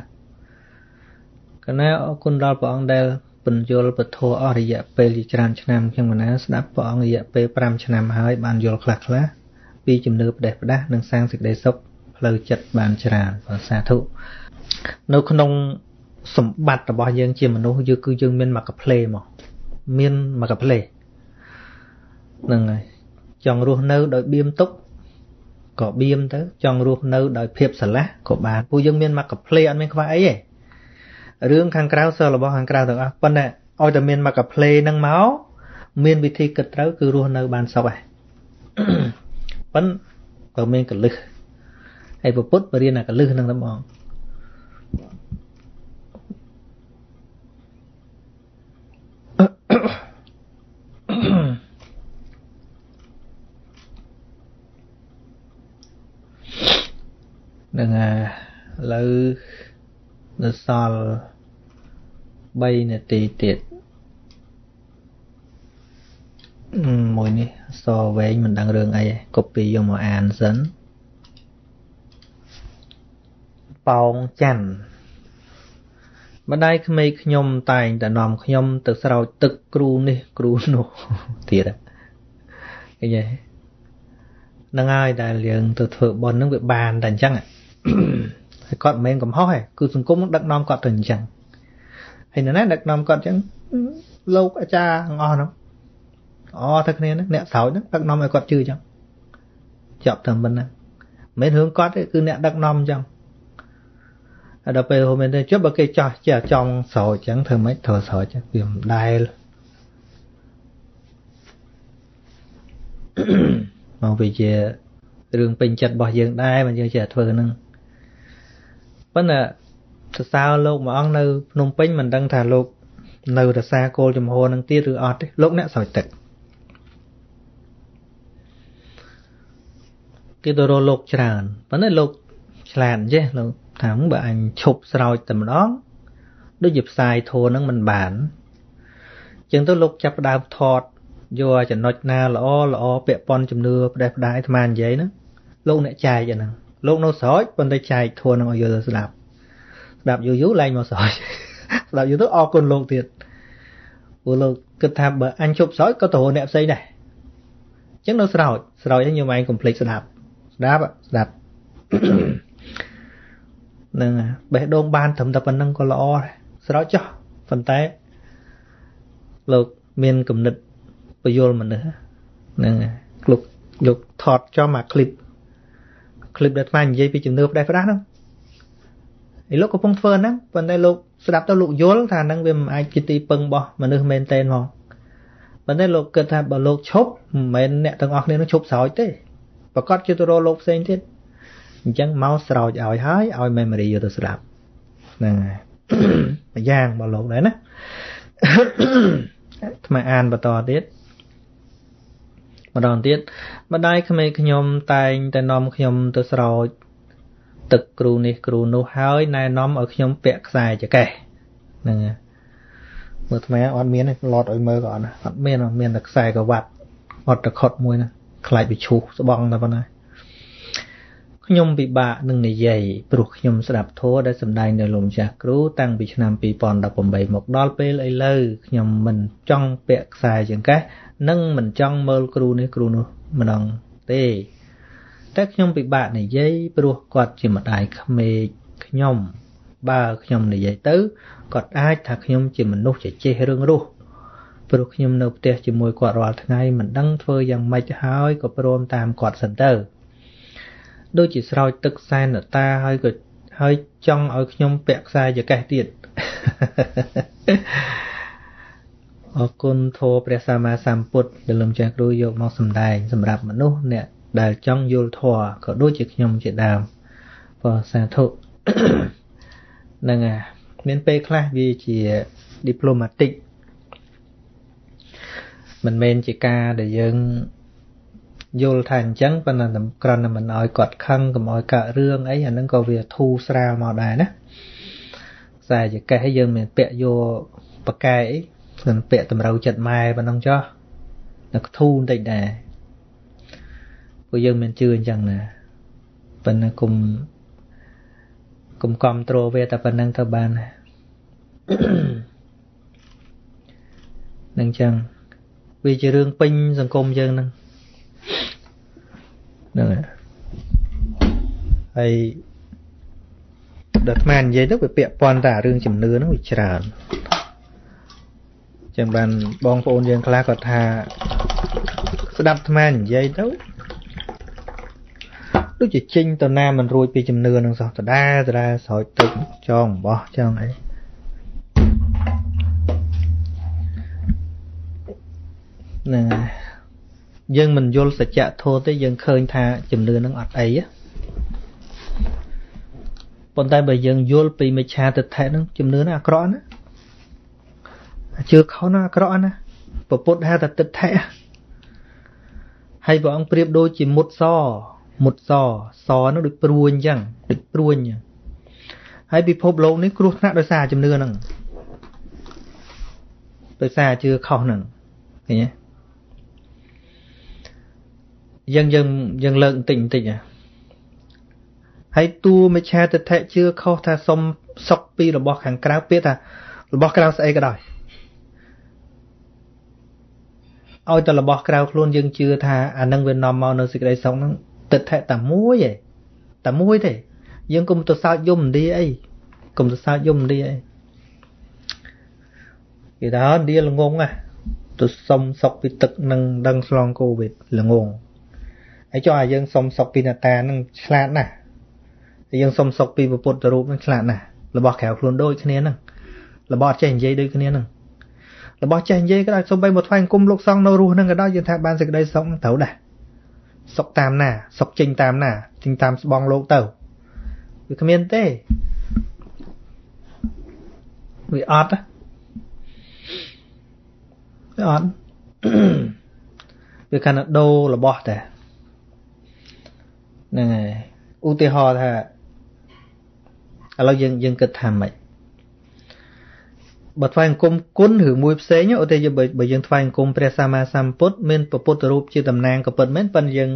កណាអរគុណដល់ព្រះអង្គដែលពន្យល់ពធអស់រយៈពេលជាច្រើនឆ្នាំខ្ញុំកណាស្ដាប់ព្រះអង្គរយៈពេល5ឆ្នាំហើយបានយល់ខ្លះខ្លះពីជំនឿផ្ដេសផ្ដាសនិងសាងសេចក្ដីសុខផ្លូវចិត្តបានច្រើនព្រះសាធុនៅក្នុងសម្បត្តិរបស់យើងជាមនុស្សយើងគឺយើងមានមកកផ្លេមកមានមកកផ្លេហ្នឹងហើយចង់រស់នៅដោយបៀមទុក្ខ ក៏បៀមទៅចង់រស់នៅដោយភាពស្រឡះក៏បានពួកយើងមានមកកាផ្លេអត់មានខ្វះអីទេរឿងខាងក្រៅសិលរបស់ខាងក្រៅទាំងអស់ប៉ុន្តែឲ្យតែមានមកកាផ្លេនឹងមកមានវិធីគិតត្រូវគឺរស់នៅបានសុខហើយប៉ុន្តែក៏មានកលឹះហើយពុទ្ធបរៀនអាកលឹះនឹងតែបង នឹងឥឡូវនៅសល់3នាទីទៀតមួយនេះសវែងមិនដឹងរឿងអីកូពីយកមកអានសិនប៉ោងច័ន្ទម្ដាយក្មេងខ្ញុំតែងតែនាំខ្ញុំទៅស្រោចទឹកគ្រូនេះគ្រូនោះទៀតឃើញទេហ្នឹងហើយដែលយើងទៅធ្វើបន់ហ្នឹងវាបានតែអញ្ចឹងហើ យគាត់មិនមែនកំហុសទេគឺសង្គមដឹកនាំគាត់ទៅអញ្ចឹងហើយនៅណាដឹកនាំគាត់អញ្ចឹងលោកអាចារ្យទាំងអស់ហ្នឹងអតែគ្នាហ្នឹងអ្នកស្រោចហ្នឹងដឹកនាំឲ្យគាត់ជឿអញ្ចឹងចប់តែមិនហ្នឹងមិនរឿងគាត់ទេគឺអ្នកដឹកនាំអញ្ចឹងហើយដល់ពេលហូមែនទៅជប់បើគេចោះចេះចង់ស្រោចអញ្ចឹងធ្វើម៉េចធ្វើស្រោចវាមិនដែលមកវាជារឿងពេញចិត្តរបស់យើងដែរមិនយើងចេះធ្វើហ្នឹង ប៉ុន្តែសរសើរលោកមួយអង្គនៅភ្នំពេញមិនដឹងថាលោកនៅរសាគោលចំហនឹងទៀតឬអត់ទេលោកអ្នកស្រោចទឹកគេទៅរកលោកច្រើនប៉ុន្តែលោកឆ្លាតចេះលោកថាបើអញឈប់ស្រោចតែម្ដងដូចជាផ្សាយធោនឹងមិនបានចឹងទៅលោកចាប់ផ្ដើមថតយកចំណុចណាល្អល្អពាក់ព័ន្ធជំនឿផ្ដេសផ្ដាយអាត្មានិយាយហ្នឹងលោកអ្នកចែកអាហ្នឹង លោកនៅស្រោចប៉ុន្តែចែកធួនឹងឲ្យយកទៅស្ដាប់ស្ដាប់យូរយូរឡើងមកស្រោចស្ដាប់យូរទៅអរគុណលោកទៀតព្រោះលោកគិតថាបើអញជប់ស្រោចក៏ទៅរកអ្នកផ្សេងដែរអញ្ចឹងនៅស្រោចស្រោចហ្នឹងខ្ញុំឯងកុំភ្លេចស្ដាប់ស្ដាប់ស្ដាប់នឹងបេះដូងបានត្រឹមតែប៉ុណ្្នឹងក៏ល្អដែរស្រោចចុះប៉ុន្តែលោកមានគំនិតពយល់មនុស្សហ្នឹងលោកយកថតចំអាคลิป คลิปដែលថ្មនិយាយពីជំនឿផ្ដេសផ្ដាស់ហ្នឹងឯលោកកំពុងធ្វើហ្នឹងប៉ុន្តែលោកស្ដាប់ទៅលោកយល់ថាហ្នឹងវាមិនអាចជាទីពឹងរបស់មនុស្សមែនតែនហ្មងប៉ុន្តែលោកគិតថាបើលោកឈប់មិនមែនអ្នកទាំងអស់គ្នានឹងឈប់ស្រោចទេប្រកាសជាទៅរកលោកផ្សេងទៀតអញ្ចឹងមកស្រោចឲ្យហើយឲ្យ memory យកទៅស្ដាប់ហ្នឹងហើយម្យ៉ាងរបស់លោកដែរណាថ្មអានបន្តទៀត ម្ដងទៀតម្ដាយក្មេងខ្ញុំតែងតែនាំខ្ញុំទៅស្រោចទឹកគ្រូនេះគ្រូនោះហើយណែនាំឲ្យខ្ញុំពាក់ខ្សែចកេះហ្នឹងមើលថ្មអត់មានទេឡតឲ្យមើលក៏អត់អត់មានមានតែខ្សែក្រវ៉ាត់អត់តខុតមួយណាខ្លាចវាឈូសស្បង់តែប៉ុណ្ណាខ្ញុំពិបាកនឹងនិយាយព្រោះខ្ញុំស្ដាប់ធម៌ដែលសម្ដែងនៅលោកម្ចាស់គ្រូតាំងពីឆ្នាំ2018មកដល់ពេលឥឡូវខ្ញុំមិនចង់ពាក់ខ្សែចង្កេះ និងមិនចង់មើលគ្រូនេះគ្រូនោះម្ដងទេតែខ្ញុំពិបាកនិយាយព្រោះគាត់ជាម្ដាយក្មេកខ្ញុំបើខ្ញុំនិយាយទៅគាត់អាចថាខ្ញុំជាមនុស្សចេះរឿងរស់ព្រោះខ្ញុំនៅផ្ទះជាមួយគាត់រាល់ថ្ងៃមិនដឹងធ្វើយ៉ាងម៉េចហើយក៏ព្រមតាមគាត់សិនទៅដូចជាស្រោចទឹកសែនតាហើយក៏ហើយចង់ឲ្យខ្ញុំពាក់ខ្សែចកេះទៀត អរគុណធម៌ព្រះសម្មាសម្ពុទ្ធដែលលោកចាស់គ្រូយកមកសម្ដែងសម្រាប់មនុស្សអ្នកដែលចង់យល់ធម៌ក៏ដូចជាខ្ញុំជាដើមបើសាធុនឹងមានពេលខ្លះវាជា diplomatic មិនមែនជាការដែលយើងយល់ថាអញ្ចឹងប៉ុន្តែគ្រាន់តែមិនឲ្យគាត់ខឹងកុំឲ្យកើតរឿងអីអាហ្នឹងក៏វាធូរស្រាលមកដែរណាខ្សែចកេះយើងមានពាក់យកបកែអី មិនពាក់តម្រូវចិត្តម៉ែប៉ុណ្ណឹងចុះតែធូរបន្តិចដែរព្រោះយើងមិនជឿអញ្ចឹងណាប៉ុន្តែគុំគុំគ្រប់គ្រងវាតែប៉ុណ្្នឹងទៅបាននឹងចឹងវាជារឿងពេញសង្គមយើងហ្នឹងហ្នឹងហើយដល់អាត្មានិយាយទៅវាពាក់ព័ន្ធតែរឿងជំនឿហ្នឹងវាច្រើន ចឹងបានបងប្អូនយើងខ្លះគាត់ថាស្ដាប់អាត្មានិយាយទៅដូចជាចេញទៅណាមិនរួចពីជំនឿនឹងសោះដដែលដដែលស្រោចទឹកចងបោះចងអីហ្នឹងយើងមិនយល់សច្ចធម៌ទេយើងឃើញថាជំនឿនឹងអត់អីប៉ុន្តែបើយើងយល់ពីមិច្ឆាទិដ្ឋិនឹងជំនឿនឹងអាក្រក់ណា ជឿខុសណាអាក្រក់ណាពពុទ្ធហៅថាទិដ្ឋិហើយព្រះអង្គប្រៀបដូចជាមុតសមុតសសនឹងដូចព្រួញអញ្ចឹងដូចព្រួញអញ្ចឹងហើយពិភពលោកនេះគ្រោះថ្នាក់ដោយសារជំនឿហ្នឹងដោយសារជឿខុសហ្នឹងឃើញទេយើងយើងយើងលើកបន្តិចបន្តិចហើយតួមិឆាទិដ្ឋិជឿខុសថាសុំសុកពីរបស់ខាងក្រៅពាក្យថារបស់ក្រៅស្អីក៏ដោយ ឲ្យតែរបស់ក្រៅខ្លួនយើងជឿថាអានឹងវានាំមកនៅសេចក្តីសុខហ្នឹងទិដ្ឋិតែមួយឯងតែមួយទេ យើងកុំទៅសើចយំឥណ្ឌាអីកុំទៅសើចយំឥណ្ឌាអីគេថាឥណ្ឌាល្ងងណាទៅសុំសុកពីទឹកនឹងដឹងឆ្លងកូវីដល្ងងហើយចុះអាយើងសុំសុកពីអ្នកតានឹងឆ្លាតណាស់ហើយយើងសុំសុកពីពុទ្ធរូបនឹងឆ្លាតណាស់របស់ក្រៅខ្លួនដូចគ្នាហ្នឹងរបស់ចេះនិយាយដូចគ្នាហ្នឹង របស់ចេះនិយាយក៏ដោយសូម្បីមកថ្វាយអង្គមលោកសង្ឃនៅរស់ហ្នឹងក៏ដោយយើងថាបានសេចក្តីសុខត្រូវដែរសុខតាមណាសុខចេញតាមណាចេញតាមស្បងលោកទៅវាគ្មានទេវាអត់វាអត់វាកាន់តែដូររបស់តែហ្នឹងហើយឧទាហរណ៍ថាឥឡូវយើងយើងគិតថាម៉េច បើថ្វាយអង្គមគុណឬមួយផ្សេងឧទាហរណ៍បើយើងថ្វាយអង្គមព្រះសម្មាសម្ពុទ្ធមានពុទ្ធរូបជាតំណាងក៏ពិតមែនប៉ុន្តែយើង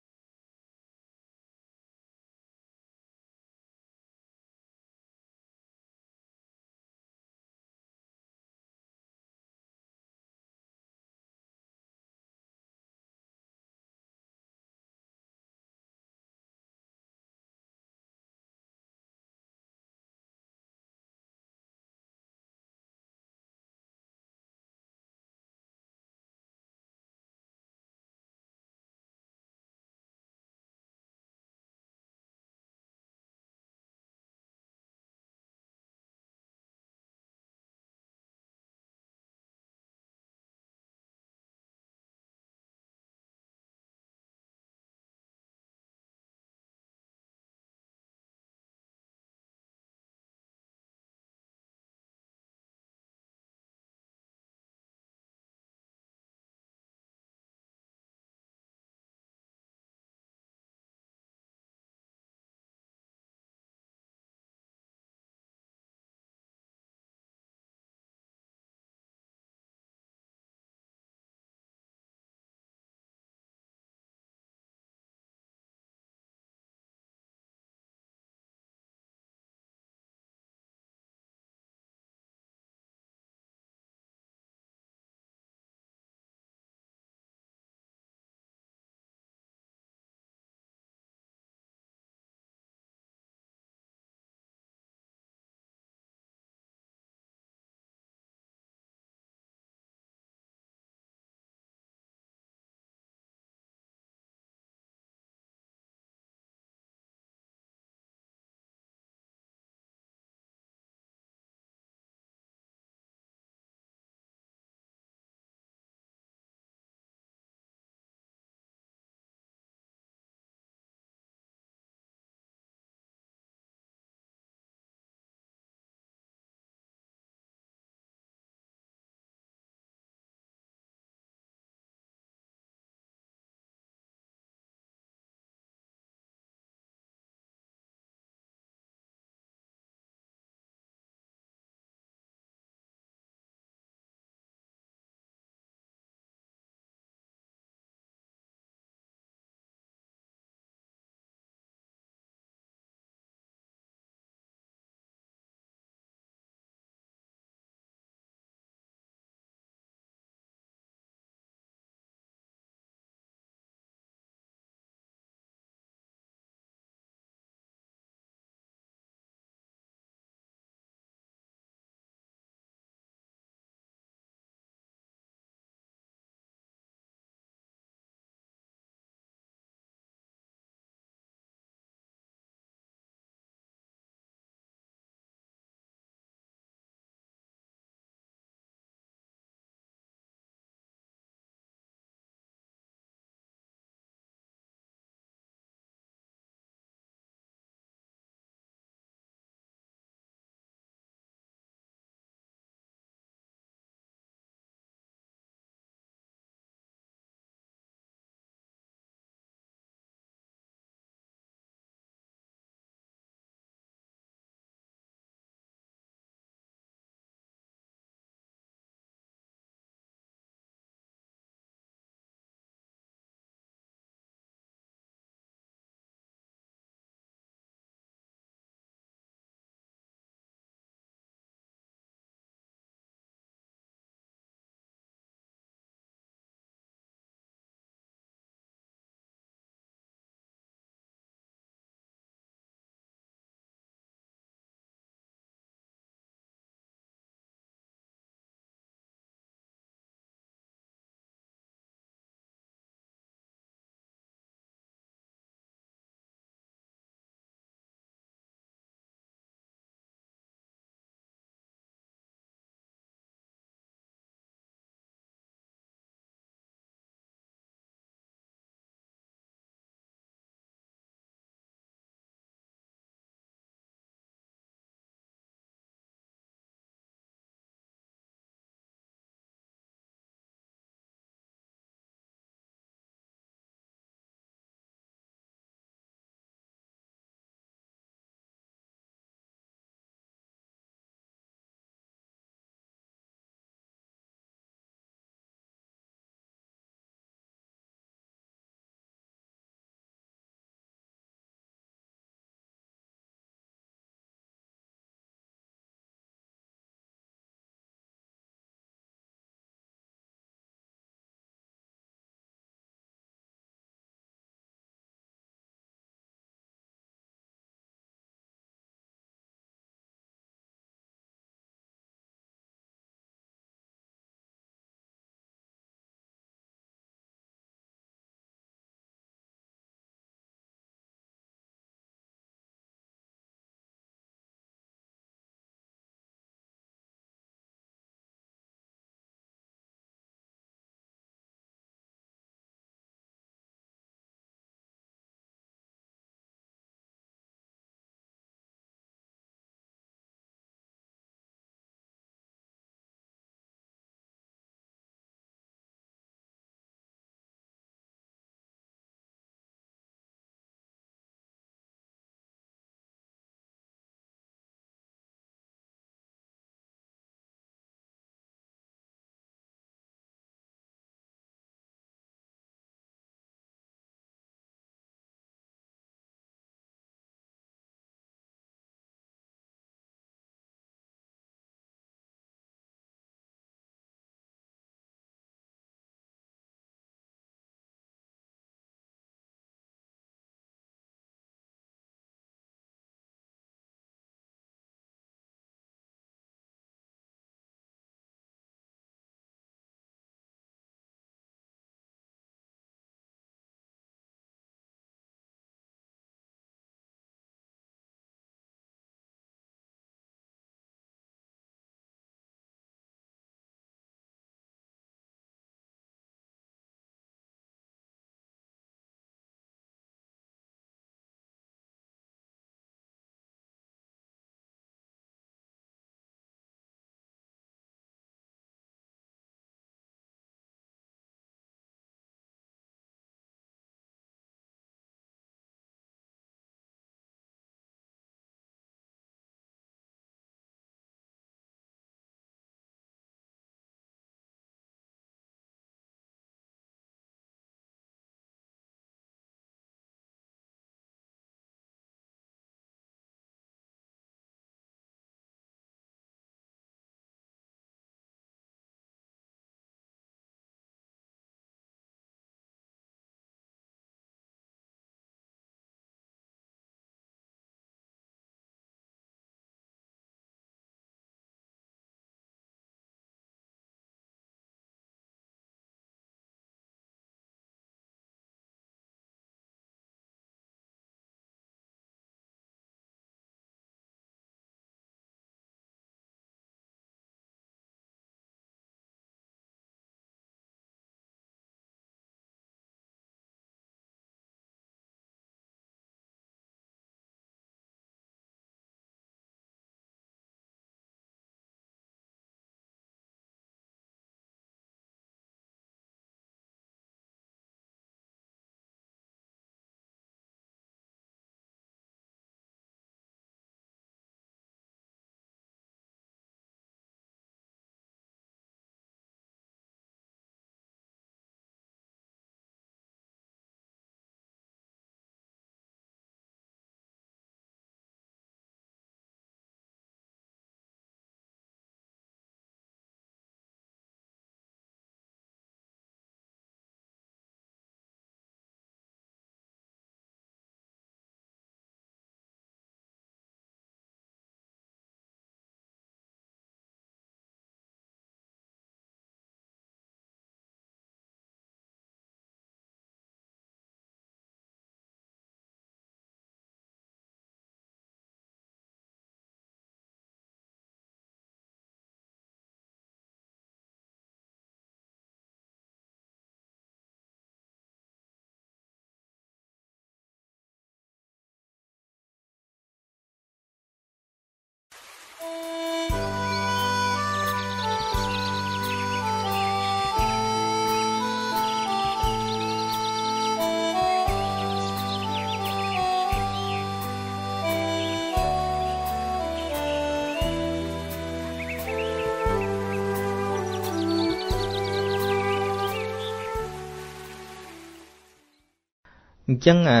អញ្ចឹងអា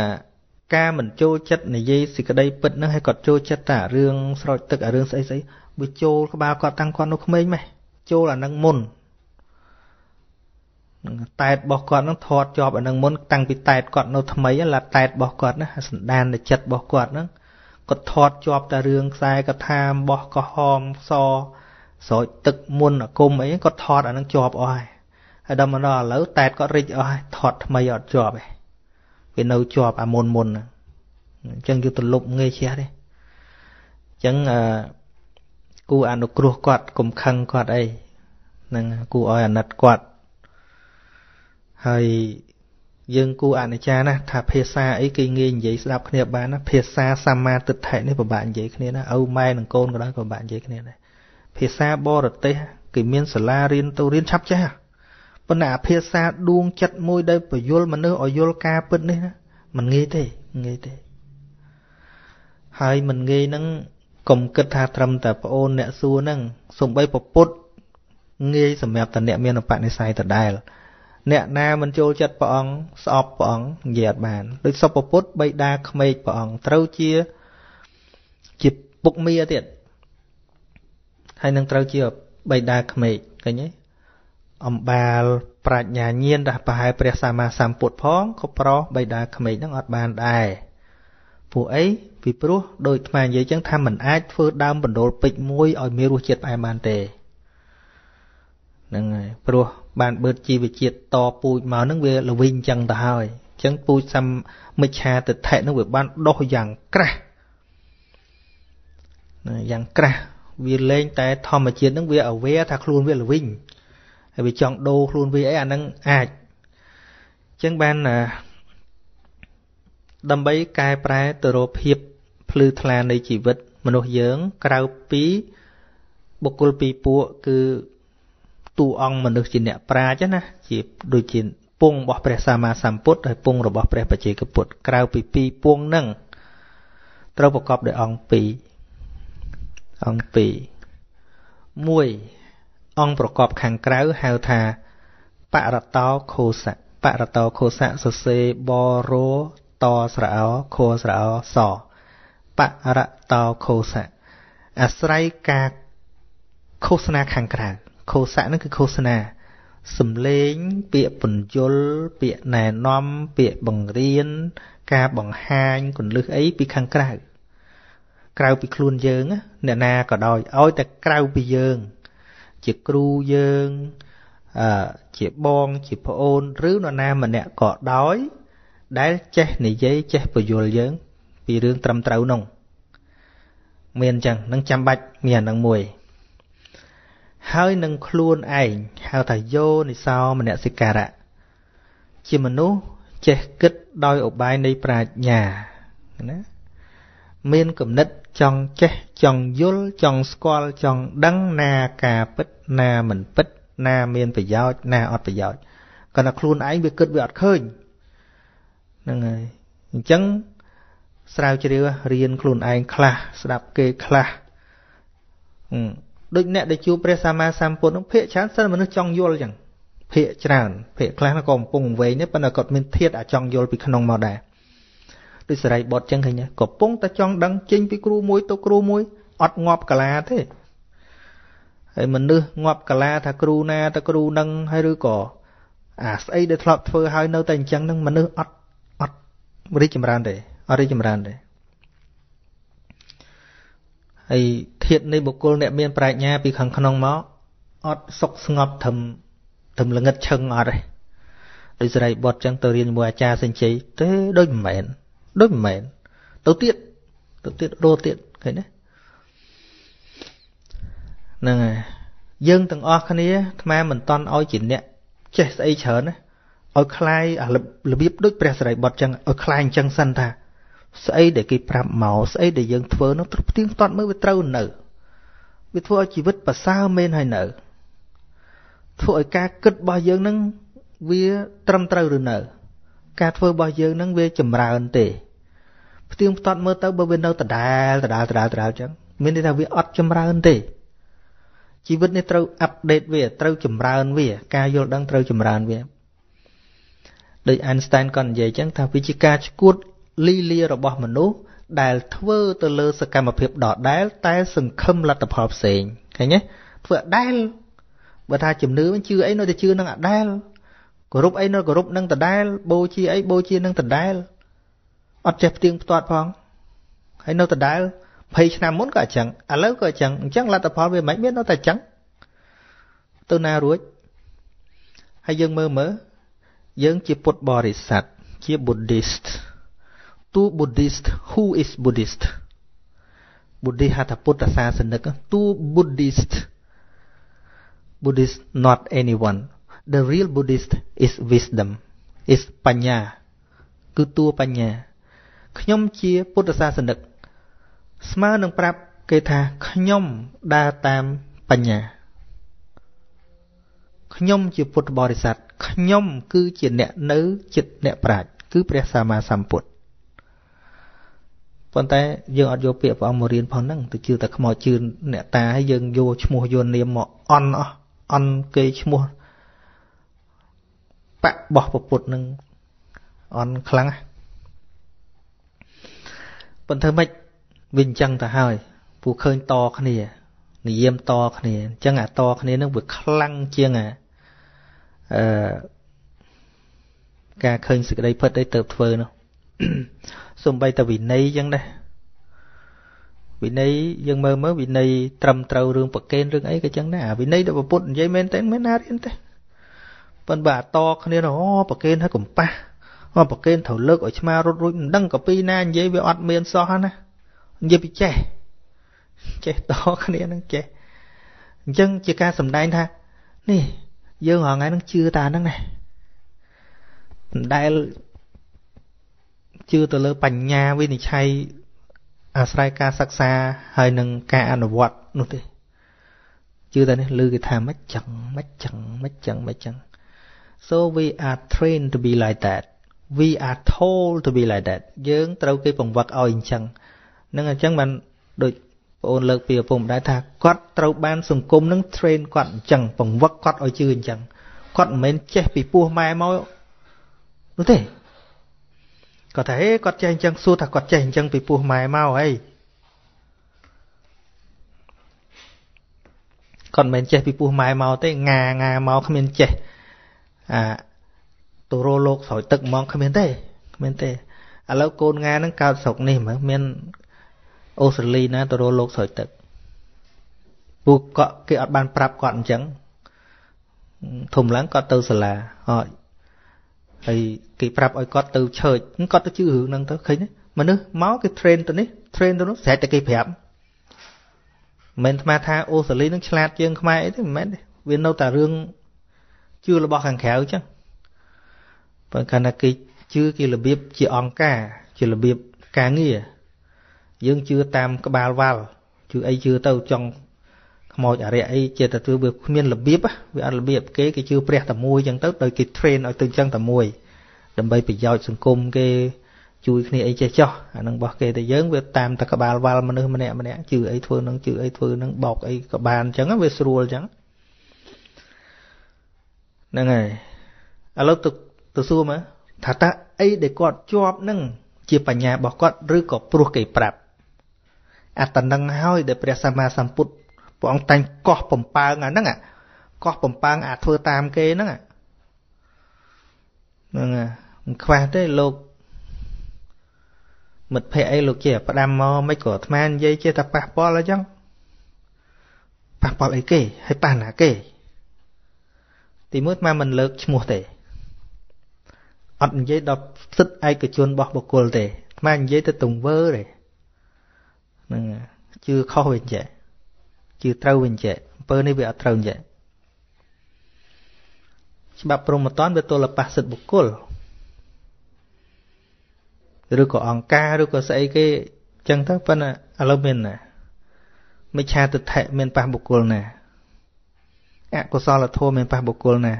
ការមិនចូលចិត្តនិយាយសេចក្តីពិតហ្នឹងឲ្យគាត់ចូលចិត្តតែរឿងស្រោចទឹកអារឿងស្អីស្អីវាចូលក្បាលគាត់តាំងគាត់នៅក្មេងម៉េះចូលអានឹងមុននឹងតែតរបស់គាត់នឹងធាត់ជាប់អានឹងមុនតាំងពីតែតគាត់នៅថ្មីឡាតែតរបស់គាត់ណាសន្តានចិត្តរបស់គាត់ហ្នឹងគាត់ធាត់ជាប់តែរឿងខ្សែកថារបស់កុហមសស្រោចទឹកមុនអាគមអីគាត់ធាត់អានឹងជាប់អស់ហើយហើយដល់មកដល់ឥឡូវតែតគាត់រិចអស់ហើយធាត់ថ្មីអត់ជាប់ទេ វានៅជាប់អាមុនមុនហ្នឹងអញ្ចឹងយកទៅលុបងាយជះទេអញ្ចឹងអឺគូអនុគ្រោះគាត់កុំខឹងគាត់អីនឹងគូឲ្យអាណិតគាត់ហើយយើងគូអនិច្ចាណាថាភាសាអីគេងាយនិយាយស្ដាប់គ្នាបានណាភាសាសម្មាទិដ្ឋិនេះពិបាកនិយាយគ្នាណាឪម៉ែនិងកូនក៏ដោយក៏ពិបាកនិយាយគ្នាដែរភាសាបរទេសគេមានសាលារៀនទៅរៀនឆាប់ចេះ ប៉ុន្តែអាភាសាដួងចិត្តមួយដែលបយលមនុស្សឲ្យយល់ការពិតនេះណាมันងាយទេងាយទេហើយมันងាយនឹងកុំគិតថាត្រឹមតែប្អូនអ្នកសួរហ្នឹងសំបីពពុទ្ធងាយសម្រាប់តែអ្នកមានបនិស័យដដែលអ្នកណាមិនចូលចិត្តព្រះអង្គស្អប់ព្រះអង្គនិយាយអត់បានដូចសុពពុទ្ធបៃតាក្មេកព្រះអង្គត្រូវជាជាពុកមីទៀតហើយនឹងត្រូវជាបៃតាក្មេកឃើញទេ អំបាល ប្រាជ្ញាញាណដល់ប្រហែលព្រះសម្មាសម្ពុទ្ធផងក៏ប្រោះបៃតាក្មេកនឹងអត់បានដែរពួកអីពីព្រោះដោយថ្មនិយាយចឹងថាมันអាចធ្វើដើមបណ្ដូលពេជ្រមួយឲ្យមានរសជាតិផ្អែមបានទេហ្នឹងហើយព្រោះបានបឺតជីវជាតិតពូជមកហ្នឹងវាល្វីងចឹងទៅហើយអញ្ចឹងពូជសមិច្ឆាទិដ្ឋិហ្នឹងវាបានដុះយ៉ាងក្រាស់យ៉ាងក្រាស់វាលែងតែធម្មជាតិហ្នឹងវាអវែថាខ្លួនវាល្វីង ហើយវាចង់ដូរខ្លួនវាអីអាហ្នឹងអាចអញ្ចឹងបានដើម្បីកែប្រែទៅរកភាពភ្លឺថ្លានៃជីវិត មនុស្សយើង ក្រៅពីបុគ្គលពីរពួកគឺតួអង្គមនុស្សជាអ្នកប្រាជ្ញណាជាដូចជាពងរបស់ព្រះសម្មាសម្ពុទ្ធហើយពងរបស់ព្រះបច្ចេកពុទ្ធក្រៅពីពីរពងហ្នឹងត្រូវប្រកបដោយអង្គពីរអង្គពីរមួយ អង្គប្រកបខាងក្រៅហៅថាបរតោខោសៈបរតោខោសៈសសេបរោតស្រអោខោស្រអោសបរតោខោសៈអាស្រ័យការឃោសនាខាងក្រៅខោសៈហ្នឹងគឺឃោសនាសំលេង ពាក្យពន្យល់ពាក្យណែនាំពាក្យបង្រៀន ការបង្ហាញកលឹះអីពីខាងក្រៅក្រៅពីខ្លួនយើងអ្នកណាក៏ដោយឲ្យតែក្រៅពីយើង ជាគ្រូយើងអឺជាបងជាប្អូនឬនរណាម្នាក់ក៏ដោយ ដែលចេះនិយាយចេះបញ្យល់យើង ពីរឿងត្រឹមត្រូវនោះមានអញ្ចឹងនឹងចាំបាច់មានអានឹងមួយ ហើយនឹងខ្លួនឯងហៅថាយោនិសោមនសិការៈជាមនុស្សចេះគិតដោយឧបាយនៃប្រាជ្ញាណាមានគំនិត ចង់ចេះចង់យល់ចង់ស្គាល់ចង់ដឹងណាការពិតណាមិនពិត ណាមានប្រយោជន៍ណាអត់ប្រយោជន៍គ្រាន់តែខ្លួនឯងវាគិតវាអត់ឃើញហ្នឹងហើយអញ្ចឹងស្រាវជ្រាវរៀនខ្លួនឯងខ្លះស្ដាប់គេខ្លះដូចអ្នកដែលជួបព្រះសម្មាសម្ពុទ្ធនោះភាកច្រើនសិនមនុស្សចង់យល់ចឹងភាកច្រើនភាកខ្លះក៏កំពុងវែងនេះប៉ុន្តែគាត់មានធាតអាចង់យល់ពីក្នុងមកដែរ ដូចសរីបុតចឹងឃើញទេកំពុងតែចង់ដឹងចេញពីគ្រូមួយទៅគ្រូមួយអត់ងាប់កាឡាទេហើយមនុស្សងាប់កាឡាថាគ្រូណាទៅគ្រូនឹងហើយឬក៏អាស្អីដែលធ្លាប់ធ្វើហើយនៅតែអញ្ចឹងនឹងមនុស្សអត់អត់រីកចម្រើនទេអត់រីកចម្រើនទេហើយធាតនៃបុគ្គលអ្នកមានប្រាជ្ញាពីខាងក្នុងមកអត់សុខស្ងប់ត្រឹមត្រឹមល្ងិតឈឹងអត់ទេដោយសេរីបុតចឹងទៅរៀនជាមួយអាចារ្យសេចក្ដីទេដូចមិនមែន ដូចមិនមែនទៅទៀតទៅទៀតរោទៀតឃើញទេហ្នឹងហើយយើងទាំងអស់គ្នាអាត្មាមិនតន់ឲ្យជាអ្នកចេះស្អីច្រើនណាឲ្យคลายរបៀបដូចព្រះសរិបុត្រចឹងឲ្យคลายអញ្ចឹងសិនថាស្អីដែលគេប្រាប់មកស្អីដែលយើងធ្វើនោះផ្ទៀងផ្ទាត់មើលវាត្រូវនៅវាធ្វើឲ្យជីវិតប្រសើរមែនហើយនៅធ្វើឲ្យការគិតរបស់យើងនឹងវាត្រឹមត្រូវឬនៅ ការធ្វើរបស់យើងនឹងវាចម្រើនទេផ្ទៀងផ្ទាត់មើលទៅបើវានៅដដែលដដែលដដែលដដែលចឹងមានន័យថាវាអត់ចម្រើនទេជីវិតនេះត្រូវអាប់ដេតវាត្រូវចម្រើនវា ការយល់ដឹងត្រូវចម្រើនវាដោយ Einstein គាត់និយាយចឹងថាវាជាការឈួតលីលារបស់មនុស្សដែលធ្វើទៅលើសកម្មភាពដដែលតែ សង្ឃឹមលទ្ធផលផ្សេងឃើញទេធ្វើអដែលបើថាជំនឿជឿអីនៅតែជឿនឹងអដែល គោរពអីនៅគោរពនឹងដដែលបូជាអីបូជានឹងដដែលអត់ចេះផ្ទៀងផ្ទាត់ផងហើយនៅដដែល20ឆ្នាំមុនក៏អញ្ចឹងឥឡូវក៏អញ្ចឹងអញ្ចឹងលទ្ធផលវាមិនមាននៅតែអញ្ចឹងទៅណារួចហើយយើងមើលមើលយើងជាពុទ្ធបរិស័ទជា Buddhist to Buddhist who is Buddhist Buddhist ហៅថាពុទ្ធសាសនិក to Buddhist Buddhist not anyone the real Buddhist is wisdom is បញ្ញាគឺតួបញ្ញាខ្ញុំជាពុទ្ធសាសនិក ស្មើនឹងប្រាប់គេថាខ្ញុំដើរតាមបញ្ញាខ្ញុំជាពុទ្ធបរិស័ទខ្ញុំគឺជាអ្នកនៅចិត្តអ្នកប្រាជ្ញគឺព្រះសម្មាសម្ពុទ្ធប៉ុន្តែយើងអត់យកពាក្យព្រះអង្គមករៀនផងហ្នឹងទៅជឿតែខ្មោចជឿអ្នកតាហើយយើងយកឈ្មោះយកនាមមកអន់អស់អន់គេឈ្មោះ បៈបោះពពុទ្ធនឹងអន់ខ្លាំងប៉ុន្តែមិនវិញអញ្ចឹងទៅហើយពូឃើញតគ្នានិយាមតគ្នាអញ្ចឹងអាតគ្នានឹងវាខ្លាំងជាងអាអឺការឃើញសេចក្តីពិតអីទៅធ្វើនោះសំបីតែវិន័យអញ្ចឹងដែរវិន័យយើងមើលមើលវិន័យត្រឹមត្រូវរឿងប្រកេនរឿងអីក៏អញ្ចឹងដែរអាវិន័យដែលពុទ្ធនិយាយមែនតើមិនណារៀនទេ ប៉ុន្តែអាតគ្នាអូប្រកេនឲ្យកំប៉ះអូប្រកេនត្រូវលើកឲ្យឆ្មារត់រួចមិនដឹងក៏ពីណានិយាយវាអត់មានសោះណានិយាយពីចេះចេះតគ្នានឹងចេះអញ្ចឹងជាការសម្ដែងថានេះយើងរងថ្ងៃនឹងជឿតាហ្នឹងណាដែលជឿទៅលើបញ្ញាវិនិច្ឆ័យអាស្រ័យការសិក្សាហើយនឹងការអនុវត្តនោះទេជឿតែនេះឮគេថាមិនចឹងមិនចឹងមិនចឹងមិនចឹង so we are trained to be like that we are told to be like that យើងត្រូវគេបង្វឹកឲ្យអញ្ចឹងនឹងអញ្ចឹងបានដូចបងអូនលើកពីឪពុកម្ដាយថាគាត់ត្រូវបានសង្គមនឹង train គាត់អញ្ចឹងបង្វឹកគាត់ឲ្យជឿអញ្ចឹងគាត់មិនមែនចេះពីពោះម៉ែមកនោះទេគាត់ថាហេគាត់ចេះអញ្ចឹងសួរថាគាត់ចេះអញ្ចឹងពីពោះម៉ែមកអីគាត់មិនមែនចេះពីពោះម៉ែមកទេងាងាមកគ្មានចេះ អាទៅរលោកស្រោចទឹកហ្មងគ្មានទេគ្មានទេឥឡូវកូនងានឹងកើតស្រុកនេះមើលមានអូស្ត្រាលីណាទៅរលោកស្រោចទឹកពួកគាត់គេអត់បានប្រាប់គាត់អញ្ចឹងធំឡើងគាត់ទៅសាលាអត់ហើយគេប្រាប់ឲ្យគាត់ទៅឆើចគាត់ទៅជឿរឿងហ្នឹងទៅឃើញទេមនុស្សមកគេ train ទៅនេះ train ទៅនោះស្រេចតែគេប្រាប់មិនមែនថ្មថាអូស្ត្រាលីនឹងឆ្លាតជាងខ្មែរអីទេមិនមែនទេវានៅតែរឿង ជឿរបស់ខាងក្រៅចឹងបើកាលណាគេជឿគេរបៀបជាអង្គការ ជារបៀបការងារយើងជឿតាមក្បាលវ៉ាល់ជឿអីជឿទៅចង់ខ្មោចអរិយអីចេះតែធ្វើវាគ្មានរបៀបវាអត់របៀបគេគេជឿព្រះតែមួយចឹងទៅដោយគេ train ឲ្យទៅចឹងតែមួយដើម្បីប្រយោជន៍សង្គមគេជួយគ្នាអីចេះចោះអានឹងរបស់គេតែយើងវាតាមតែក្បាលវ៉ាល់មនុស្សម្នាក់ម្នាក់ជឿអីធ្វើនឹងជឿអីធ្វើនឹងបោកអីក៏បានចឹងវាស្រួលចឹង ហ្នឹងហើយឥឡូវទៅទៅសួរមើលថាតើអីដែលគាត់ជាប់នឹងជាបញ្ញារបស់គាត់ឬក៏ព្រោះគេប្រាប់អត្តនឹងហើយដែលព្រះសម្មាសម្ពុទ្ធព្រះអង្គតែងកោះបំពើងអាហ្នឹងកោះបំពើងអាធ្វើតាមគេហ្នឹងហ្នឹងមិនខ្វះទេលោកមិត្តភ័ក្ដិអីលោកជាផ្ដាំមកមិនក៏អាត្មានិយាយជាតែប៉ះពាល់អញ្ចឹងប៉ះពាល់អីគេហើយប៉ះណាគេ ទីមួយអាត្មាមិនលើកឈ្មោះទេអត់និយាយដល់សិទ្ធិឯកជនរបស់បុគ្គលទេអាត្មានិយាយទៅទង្វើទេហ្នឹងជឿខុសវិញចេះជឿត្រូវវិញចេះអំពើនេះវាអត់ត្រូវចេះច្បាប់ព្រហ្មទណ្ឌវាទល់ប៉ះសិទ្ធិបុគ្គលឬក៏អង្គការឬក៏ស្អីគេចឹងទៅប៉ុន្តែឥឡូវមានណាមិច្ឆាទិដ្ឋិមានប៉ះបុគ្គលណា អកុសលធម៌មានប៉ះបុគ្គលណា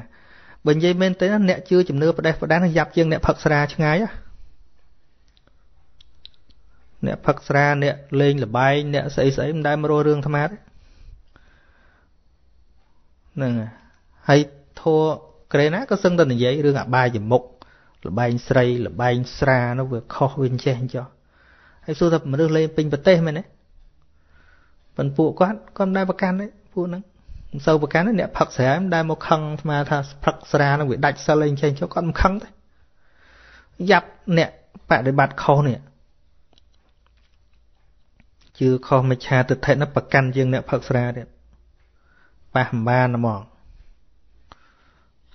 បើនិយាយមែនទេអ្នកជឿជំនឿផ្ដេសផ្ដានយ៉ាប់ជាងអ្នកផឹកស្រាឆ្ងាយអ្នកផឹកស្រាអ្នកលេងលបែងអ្នកស្អីស្អីមិនដែលមករស់រឿងអាត្មាទេហ្នឹងហើយធัวក្រេណាក៏សឹងតែនិយាយរឿងអបាយមុខលបែងស្រីលបែងស្រានោះវាខុសវាចេះអញ្ចឹងហើយសួរថាមនុស្សលេងពេញប្រទេសមែនទេប៉ុន្តែពួកគាត់គាត់មិនដែលប្រកាន់ទេពួកហ្នឹងមិន សូវប្រកាន់ទេអ្នកផឹកស្រាមិនដែលមកខឹងស្មាថាផឹកស្រានឹងវាដាច់សិលអីចេះចុះគាត់មិនខឹងទេយ៉ាប់អ្នកបដិបត្តិខុសនេះជឿខុសមិច្ឆាទិដ្ឋិនោះប្រកាន់ជាងអ្នកផឹកស្រាទៀតប៉ះមិនបានហ្មង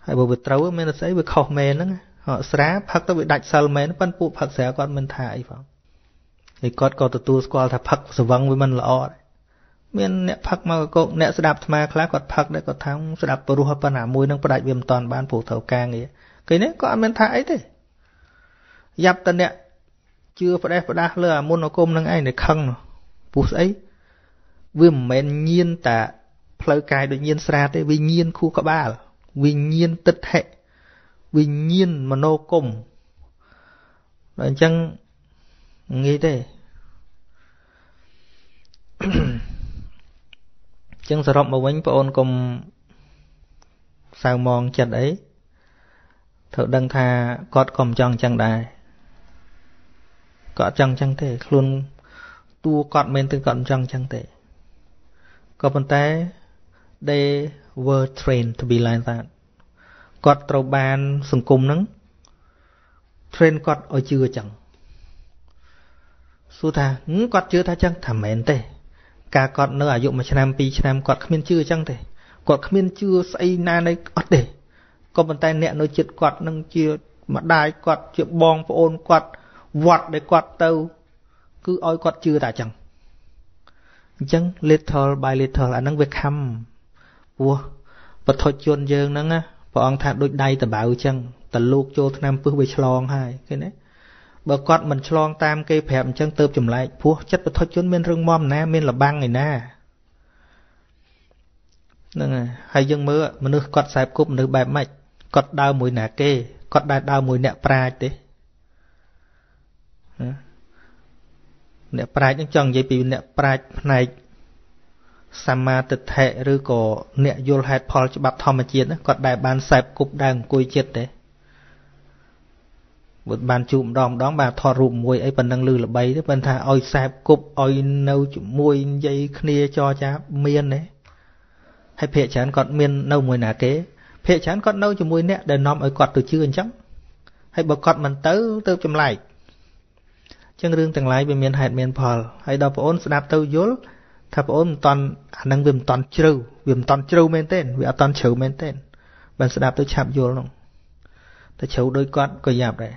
ហើយបើវាត្រូវមានស្អីវាខុសមែនហ្នឹងស្រាផឹកទៅវាដាច់សិលមែនប៉ុន្តែពួកផឹកស្រាគាត់មិនថាអីផងហើយគាត់ក៏ទទួលស្គាល់ថាផឹកស្វឹងវាមិនល្អដែរ មានអ្នកផឹកមកកោកអ្នកស្ដាប់អាត្មាខ្លះគាត់ផឹកដែរគាត់ថាស្ដាប់ព្រោះប៉ុណ្ណាមួយនឹងផ្ដាច់វាមិនតាន់បានព្រោះត្រូវការងារគេនេះក៏អត់មានថាអីទេយ៉ាប់តអ្នកជឿផ្ដេសផ្ដាស់លើអាមុនអគុំនឹងឯងនៅខឹងពុះស្អីវាមិនមែនញៀនតាផ្លូវកាយដូចញៀនស្រាទេវាញៀនខួរក្បាលវិញ្ញាណទិដ្ឋិវិញ្ញាណមโนគមដល់អញ្ចឹងងាយទេ ចឹងសរុបមកវិញបងអូនកុំសៅมองចិត្តអីត្រូវដឹងថាគាត់ក៏មិនចង់ចឹងដែរគាត់ចង់ចឹងទេខ្លួនតួគាត់មិនទៅគាត់មិនចង់ចឹងទេក៏ប៉ុន្តែ they were trained to be like that គាត់ត្រូវបានសង្គមហ្នឹង train គាត់ឲ្យជឿចឹងសួរថាគាត់ជឿថាចឹងថាមែនទេ ការគាត់នៅអាយុ1ឆ្នាំ2ឆ្នាំគាត់គ្មានជឿចឹងទេគាត់គ្មានជឿស្អីណានៃអត់ទេក៏ប៉ុន្តែអ្នកនៅចិត្តគាត់នឹងជាម្ដាយគាត់ជាបងប្អូនគាត់វត្តដែលគាត់ទៅ គឺឲ្យគាត់ជឿតែអញ្ចឹងអញ្ចឹង little by little អាហ្នឹងវាខំព្រោះបឋុជនយើងហ្នឹងណាព្រះអង្គថាដូចដៃតបៅអញ្ចឹងតលោកចូលឆ្នាំពឹសវាឆ្លងហើយឃើញទេ បើគាត់មិនឆ្លងតាមគេប្រាប់អញ្ចឹងទៅចម្លែកព្រោះចិត្តបឋុជនមានរឹងមាំណា មានលបាំងឯណាហ្នឹងហើយហើយយើងមើលមនុស្សគាត់ខ្សែគប់មនុស្សបែបម៉េចគាត់ដើរមួយណាគេគាត់ដើរដើរមួយអ្នកប្រាជ្ញទេអ្នកប្រាជ្ញនឹងចង់និយាយពីអ្នកប្រាជ្ញផ្នែកសម្មាទិដ្ឋិឬក៏អ្នកយល់ហេតុផលច្បាប់ធម្មជាតិគាត់ដែលបានសែបគប់ដើរអង្គុយចិត្តទេ បើបានជួបម្ដងម្ដងបានថតរូបមួយអីប៉ុណ្ណឹងលឺល្បីទេប៉ុន្តែឲ្យសែបគប់ឲ្យនៅជាមួយនិយាយគ្នាចរចាមានទេហើយភាកច្រើនគាត់មាននៅមួយណាគេភាកច្រើនគាត់នៅជាមួយអ្នកដែលនាំឲ្យគាត់ទៅជឿអញ្ចឹងហើយបើគាត់មិនទៅទៅចម្លែកអញ្ចឹងរឿងទាំងឡាយវាមានហេតុមានផលហើយដល់បងអូនស្ដាប់ទៅយល់ថាបងអូនមិនតន់អានឹងវាមិនតន់ជ្រៅវាមិនតន់ជ្រៅមែនទេវាអត់តន់ជ្រៅមែនទេបានស្ដាប់ទៅឆាប់យល់នោះតែជ្រៅដោយគាត់ក៏យ៉ាប់ដែរ